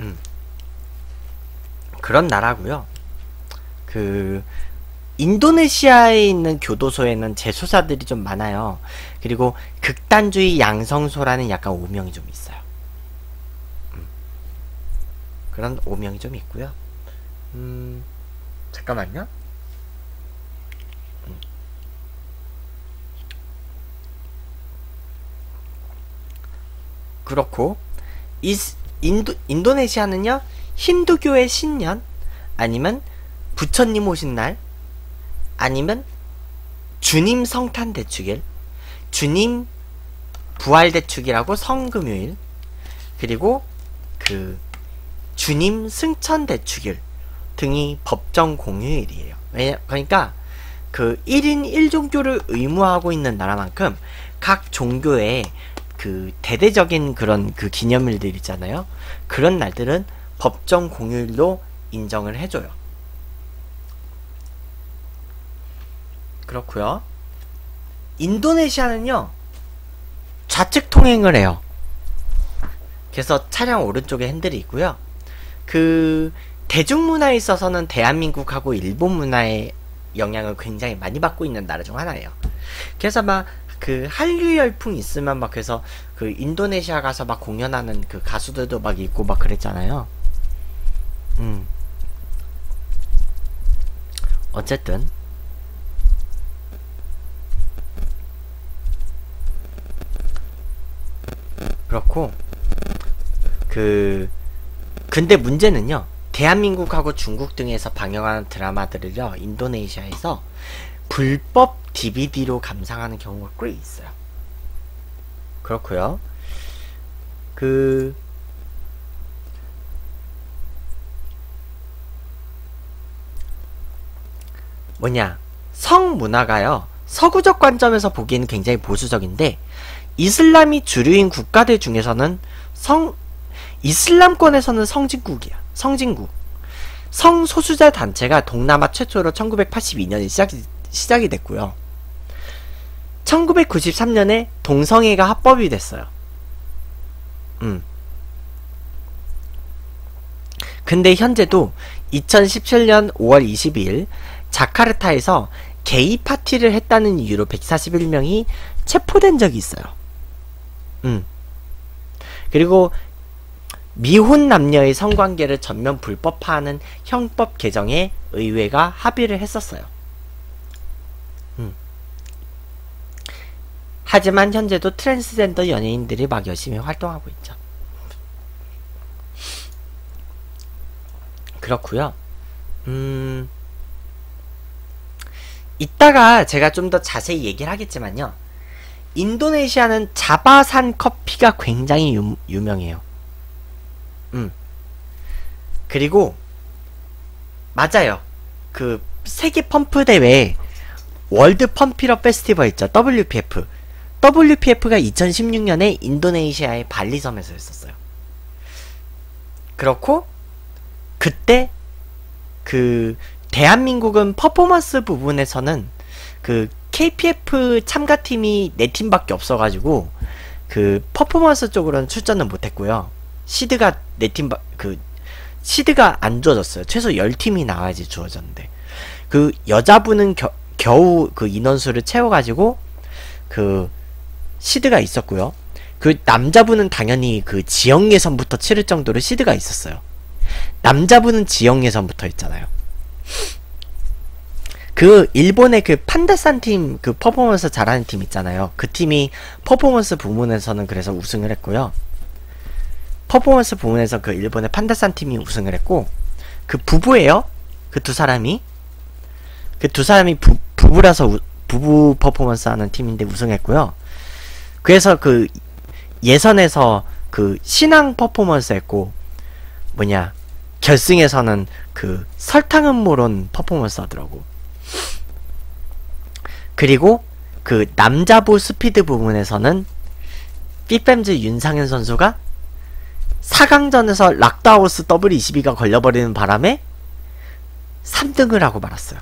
S1: 음. 그런 나라고요. 그 인도네시아에 있는 교도소에는 재소자들이 좀 많아요. 그리고 극단주의 양성소라는 약간 오명이 좀 있어요. 음. 그런 오명이 좀 있고요. 음, 잠깐만요. 음. 그렇고 이 인도 인도네시아는요 힌두교의 신년 아니면 부처님 오신 날 아니면 주님 성탄 대축일 주님 부활 대축이라고 성금요일 그리고 그 주님 승천 대축일 등이 법정 공휴일이에요. 왜냐 그러니까 그 1인 1종교를 의무화하고 있는 나라만큼 각 종교의 그 대대적인 그런 그 기념일들 있잖아요. 그런 날들은 법정 공휴일로 인정을 해줘요. 그렇고요. 인도네시아는요. 좌측 통행을 해요. 그래서 차량 오른쪽에 핸들이 있고요. 그 대중문화에 있어서는 대한민국하고 일본 문화의 영향을 굉장히 많이 받고 있는 나라 중 하나예요. 그래서 막 그 한류 열풍 있으면 막 그래서 그 인도네시아 가서 막 공연하는 그 가수들도 막 있고 막 그랬잖아요. 음. 어쨌든 그렇고 그 근데 문제는요. 대한민국하고 중국 등에서 방영하는 드라마들을요. 인도네시아에서 불법 DVD로 감상하는 경우가 꽤 있어요. 그렇고요. 그 뭐냐 성문화가요. 서구적 관점에서 보기에는 굉장히 보수적인데 이슬람이 주류인 국가들 중에서는 성 이슬람권에서는 성진국이야. 성진국. 성소수자 단체가 동남아 최초로 1982년에 시작이, 시작이 됐고요. 1993년에 동성애가 합법이 됐어요. 음. 근데 현재도 2017년 5월 22일 자카르타에서 게이 파티를 했다는 이유로 141명이 체포된 적이 있어요. 음. 그리고 미혼 남녀의 성관계를 전면 불법화하는 형법 개정에 의회가 합의를 했었어요. 하지만 현재도 트랜스젠더 연예인들이 막 열심히 활동하고 있죠. 그렇고요. 음. 이따가 제가 좀 더 자세히 얘기를 하겠지만요. 인도네시아는 자바산 커피가 굉장히 유, 유명해요. 음. 그리고 맞아요. 그 세계 펌프 대회 월드 펌피러 페스티벌 있죠. WPF. WPF가 2016년에 인도네시아의 발리섬에서 했었어요. 그렇고 그때 그 대한민국은 퍼포먼스 부분에서는 그 KPF 참가팀이 네 팀밖에 없어가지고 그 퍼포먼스 쪽으로는 출전을 못했고요. 시드가 네 팀, 그, 시드가 안 주어졌어요. 최소 10팀이 나와야지 주어졌는데. 그, 여자분은 겨, 겨우 그 인원수를 채워가지고, 그, 시드가 있었고요. 그 남자분은 당연히 그 지역 예선부터 치를 정도로 시드가 있었어요. 남자분은 지역 예선부터 있잖아요. 그 일본의 그 판다산 팀 그 퍼포먼스 잘하는 팀 있잖아요. 그 팀이 퍼포먼스 부문에서는 그래서 우승을 했고요. 퍼포먼스 부문에서 그 일본의 판다산 팀이 우승을 했고 그 부부예요. 그 두 사람이 그 두 사람이 부, 부부라서 우, 부부 퍼포먼스 하는 팀인데 우승했고요. 그래서 그 예선에서 그 신앙 퍼포먼스 했고 뭐냐 결승에서는 그 설탕은 모론 퍼포먼스 하더라고. 그리고 그 남자부 스피드 부분에서는 삐뱀즈 윤상현 선수가 4강전에서 락다우스 W22가 걸려버리는 바람에 3등을 하고 말았어요.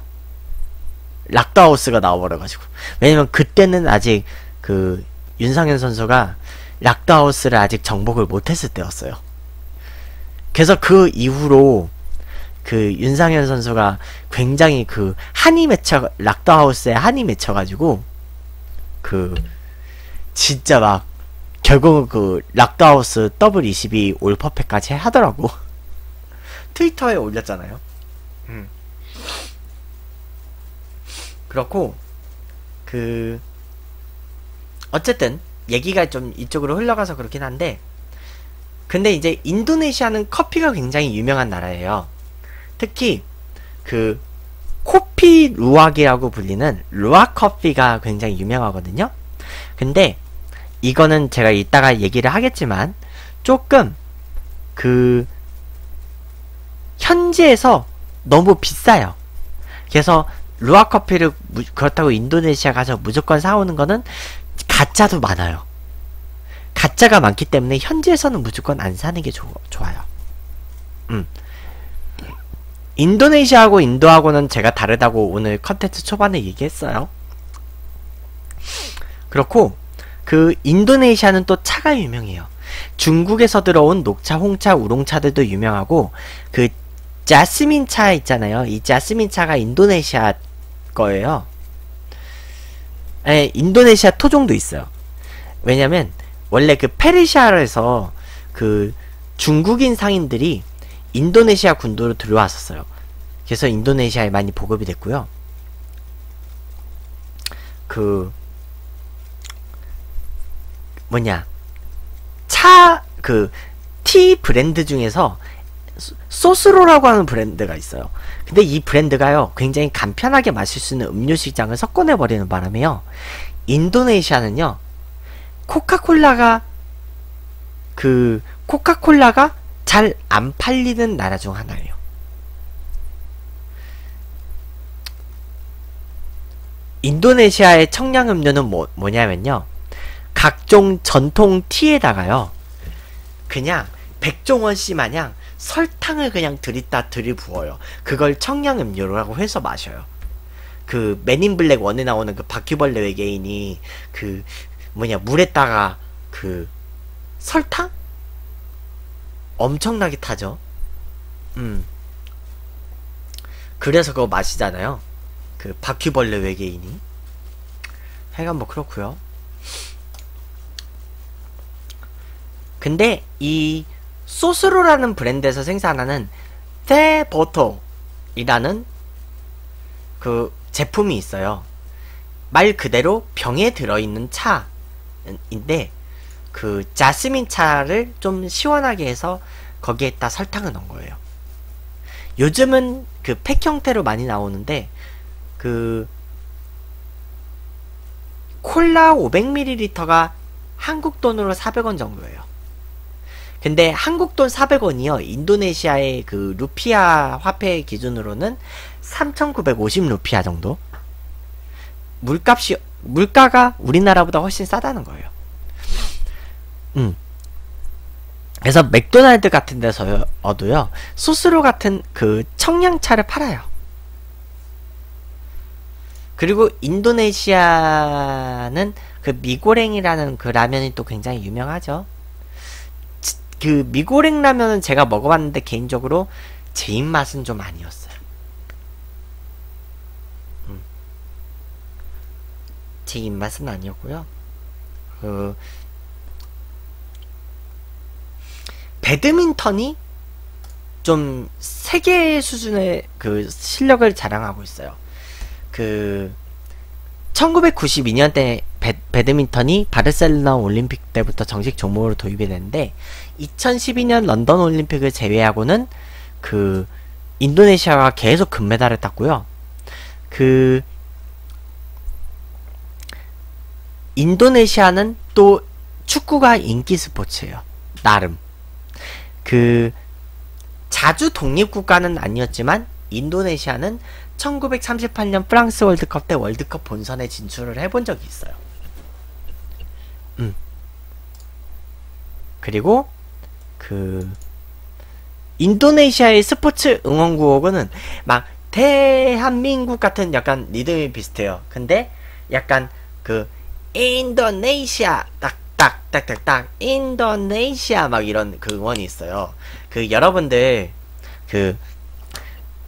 S1: 락다우스가 나와버려가지고. 왜냐면 그때는 아직 그 윤상현 선수가 락다우스를 아직 정복을 못했을 때였어요. 그래서 그 이후로 그 윤상현 선수가 굉장히 그 한이 맺혀 락다우스에 한이 맺혀가지고 그 진짜 막 결국 그 락다우스 W22 올퍼펙까지 하더라고. 트위터에 올렸잖아요. 음. 그렇고 그 어쨌든 얘기가 좀 이쪽으로 흘러가서 그렇긴 한데 근데 이제 인도네시아는 커피가 굉장히 유명한 나라예요. 특히 그 코피 루악이라고 불리는 루악 커피가 굉장히 유명하거든요. 근데 이거는 제가 이따가 얘기를 하겠지만 조금 그 현지에서 너무 비싸요. 그래서 루아 커피를 무, 그렇다고 인도네시아 가서 무조건 사오는 거는 가짜도 많아요. 가짜가 많기 때문에 현지에서는 무조건 안 사는 게 조, 좋아요. 음. 인도네시아하고 인도하고는 제가 다르다고 오늘 컨텐츠 초반에 얘기했어요. 그렇고 그 인도네시아는 또 차가 유명해요. 중국에서 들어온 녹차, 홍차, 우롱차들도 유명하고 그 자스민 차 있잖아요. 이 자스민 차가 인도네시아 거예요. 에, 인도네시아 토종도 있어요. 왜냐면 원래 그 페르시아에서 그 중국인 상인들이 인도네시아 군도로 들어왔었어요. 그래서 인도네시아에 많이 보급이 됐고요. 그 뭐냐 차 그 티 브랜드 중에서 소스로라고 하는 브랜드가 있어요. 근데 이 브랜드가요, 굉장히 간편하게 마실 수 있는 음료 시장을 섞어내버리는 바람에요, 인도네시아는요, 코카콜라가, 그, 코카콜라가 잘 안 팔리는 나라 중 하나예요. 인도네시아의 청량 음료는 뭐, 뭐냐면요, 각종 전통 티에다가요, 그냥 백종원 씨 마냥 설탕을 그냥 들이다 들이부어요. 그걸 청량음료라고 해서 마셔요. 그 맨인 블랙 원에 나오는 그 바퀴벌레 외계인이 그 뭐냐 물에다가 그 설탕 엄청나게 타죠. 음. 그래서 그거 마시잖아요. 그 바퀴벌레 외계인이. 하여간 뭐 그렇고요. 근데 이 소스로라는 브랜드에서 생산하는 테버터이라는 그 제품이 있어요. 말 그대로 병에 들어있는 차인데 그 자스민 차를 좀 시원하게 해서 거기에다 설탕을 넣은 거예요. 요즘은 그 팩 형태로 많이 나오는데 그 콜라 500ml가 한국 돈으로 400원 정도예요. 근데 한국 돈 400원이요. 인도네시아의 그 루피아 화폐 기준으로는 3,950 루피아 정도. 물값이 물가가 우리나라보다 훨씬 싸다는 거예요. 음. 그래서 맥도날드 같은 데서어도요. 소스로 같은 그 청량차를 팔아요. 그리고 인도네시아는 그 미고랭이라는 그 라면이 또 굉장히 유명하죠. 그 미고랭 라면은 제가 먹어봤는데 개인적으로 제 입맛은 좀 아니었어요. 음. 제 입맛은 아니었고요. 그 배드민턴이 좀 세계 수준의 그 실력을 자랑하고 있어요. 그 1992년 때 배, 배드민턴이 바르셀로나 올림픽 때부터 정식 종목으로 도입이 됐는데 2012년 런던 올림픽을 제외하고는 그 인도네시아가 계속 금메달을 땄고요. 그 인도네시아는 또 축구가 인기 스포츠예요. 나름. 그 자주 독립 국가는 아니었지만 인도네시아는 1938년 프랑스 월드컵 때 월드컵 본선에 진출을 해본 적이 있어요. 음. 그리고 그 인도네시아의 스포츠 응원 구호는 막 대한민국 같은 약간 리듬이 비슷해요. 근데 약간 그 인도네시아 딱딱딱딱딱 인도네시아 막 이런 그 응원이 있어요. 그 여러분들 그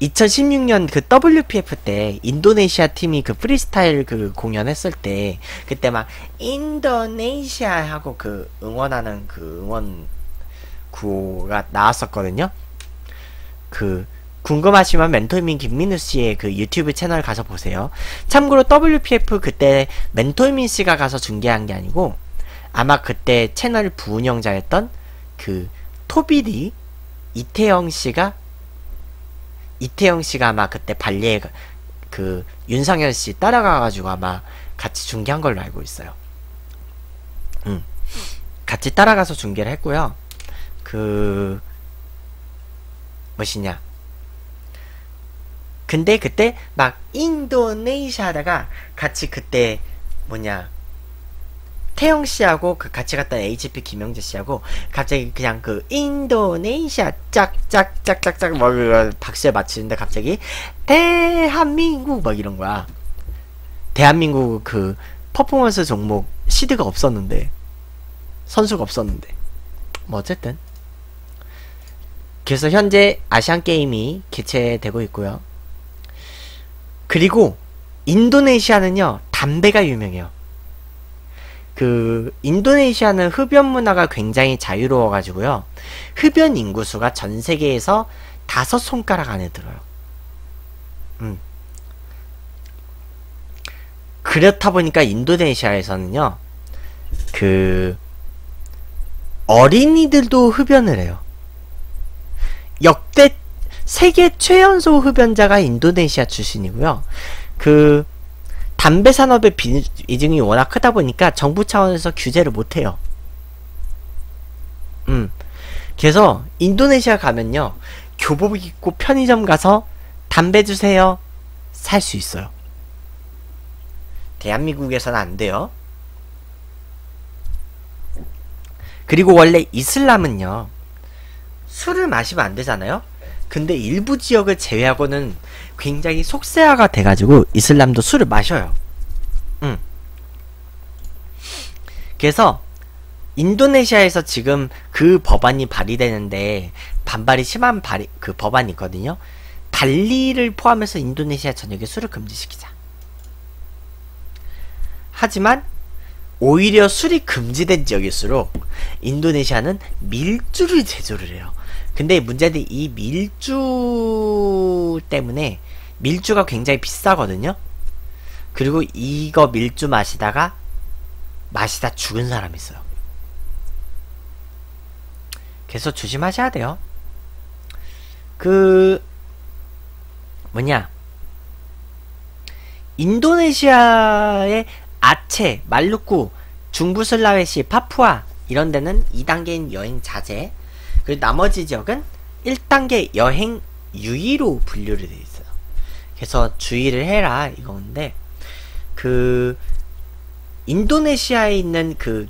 S1: 2016년 그 WPF 때 인도네시아 팀이 그 프리스타일 그 공연했을 때 그때 막 인도네시아 하고 그 응원하는 그 응원 구가 나왔었거든요. 그 궁금하시면 멘토민 김민우 씨의 그 유튜브 채널 가서 보세요. 참고로 WPF 그때 멘토민 씨가 가서 중계한 게 아니고 아마 그때 채널 부운영자였던 그 토비디 이태영 씨가 이태영 씨가 아마 그때 발리에 그 윤상현 씨 따라가가지고 아마 같이 중계한 걸로 알고 있어요. 음. 같이 따라가서 중계를 했고요. 그 무엇이냐? 근데 그때 막 인도네시아 하다가 같이 그때 뭐냐 태영 씨하고 그 같이 갔던 HP 김영재 씨하고 갑자기 그냥 그 인도네시아 짝짝짝짝짝 뭐 박수에 맞추는데 갑자기 대한민국 막 이런 거야. 대한민국 그 퍼포먼스 종목 시드가 없었는데 선수가 없었는데 뭐 어쨌든 그래서 현재 아시안 게임이 개최되고 있고요. 그리고 인도네시아는요 담배가 유명해요. 그 인도네시아는 흡연 문화가 굉장히 자유로워 가지고요. 흡연 인구수가 전 세계에서 다섯 손가락 안에 들어요. 음. 그렇다 보니까 인도네시아에서는요. 그 어린이들도 흡연을 해요. 역대 세계 최연소 흡연자가 인도네시아 출신이고요. 그 담배 산업의 비중이 워낙 크다 보니까 정부 차원에서 규제를 못 해요. 음. 그래서 인도네시아 가면요. 교복 입고 편의점 가서 담배 주세요. 살 수 있어요. 대한민국에서는 안 돼요. 그리고 원래 이슬람은요. 술을 마시면 안 되잖아요. 근데 일부 지역을 제외하고는 굉장히 속세화가 돼가지고 이슬람도 술을 마셔요. 음. 그래서 인도네시아에서 지금 그 법안이 발의되는데 반발이 심한 발의, 그 법안이 있거든요. 발리를 포함해서 인도네시아 전역에 술을 금지시키자. 하지만 오히려 술이 금지된 지역일수록 인도네시아는 밀주를 제조를 해요. 근데 문제는 이 밀주 때문에 밀주가 굉장히 비싸거든요. 그리고 이거 밀주 마시다가 마시다 죽은 사람 있어요. 그래서 조심하셔야 돼요. 그 뭐냐 인도네시아의 아체, 말루쿠, 중부슬라웨시, 파푸아 이런 데는 2단계인 여행 자제 그리고 나머지 지역은 1단계 여행 유의로 분류를 되어 있어요. 그래서 주의를 해라 이건데 그 인도네시아에 있는 그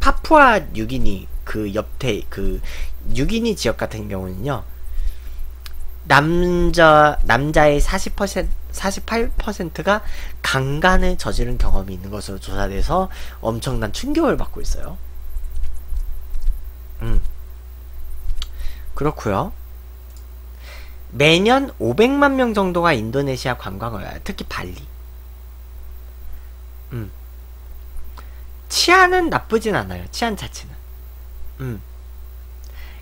S1: 파푸아 뉴기니 그 옆에 그 뉴기니 지역 같은 경우는요. 남자 남자의 40% 48%가 강간을 저지른 경험이 있는 것으로 조사돼서 엄청난 충격을 받고 있어요. 음. 그렇고요. 매년 500만 명 정도가 인도네시아 관광을 와요. 특히 발리. 음. 치안은 나쁘진 않아요. 치안 자체는. 음.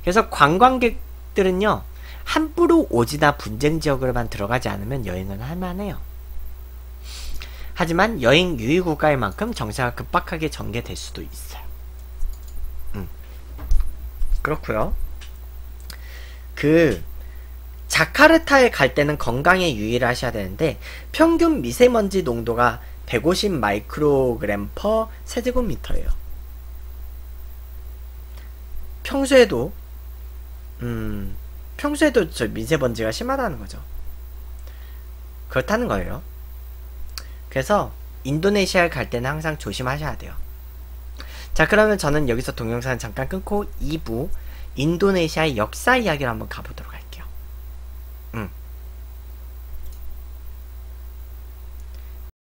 S1: 그래서 관광객들은요. 함부로 오지나 분쟁 지역으로만 들어가지 않으면 여행은 할만해요. 하지만 여행 유의 국가인 만큼 정세가 급박하게 전개될 수도 있어요. 음. 그렇고요. 그 자카르타에 갈 때는 건강에 유의를 하셔야 되는데 평균 미세먼지 농도가 150 마이크로그램 퍼 세제곱미터예요. 평소에도 음 평소에도 저 미세먼지가 심하다는 거죠. 그렇다는 거예요. 그래서 인도네시아에 갈 때는 항상 조심하셔야 돼요. 자, 그러면 저는 여기서 동영상 잠깐 끊고 2부 인도네시아의 역사 이야기를 한번 가보도록 할게요. 음.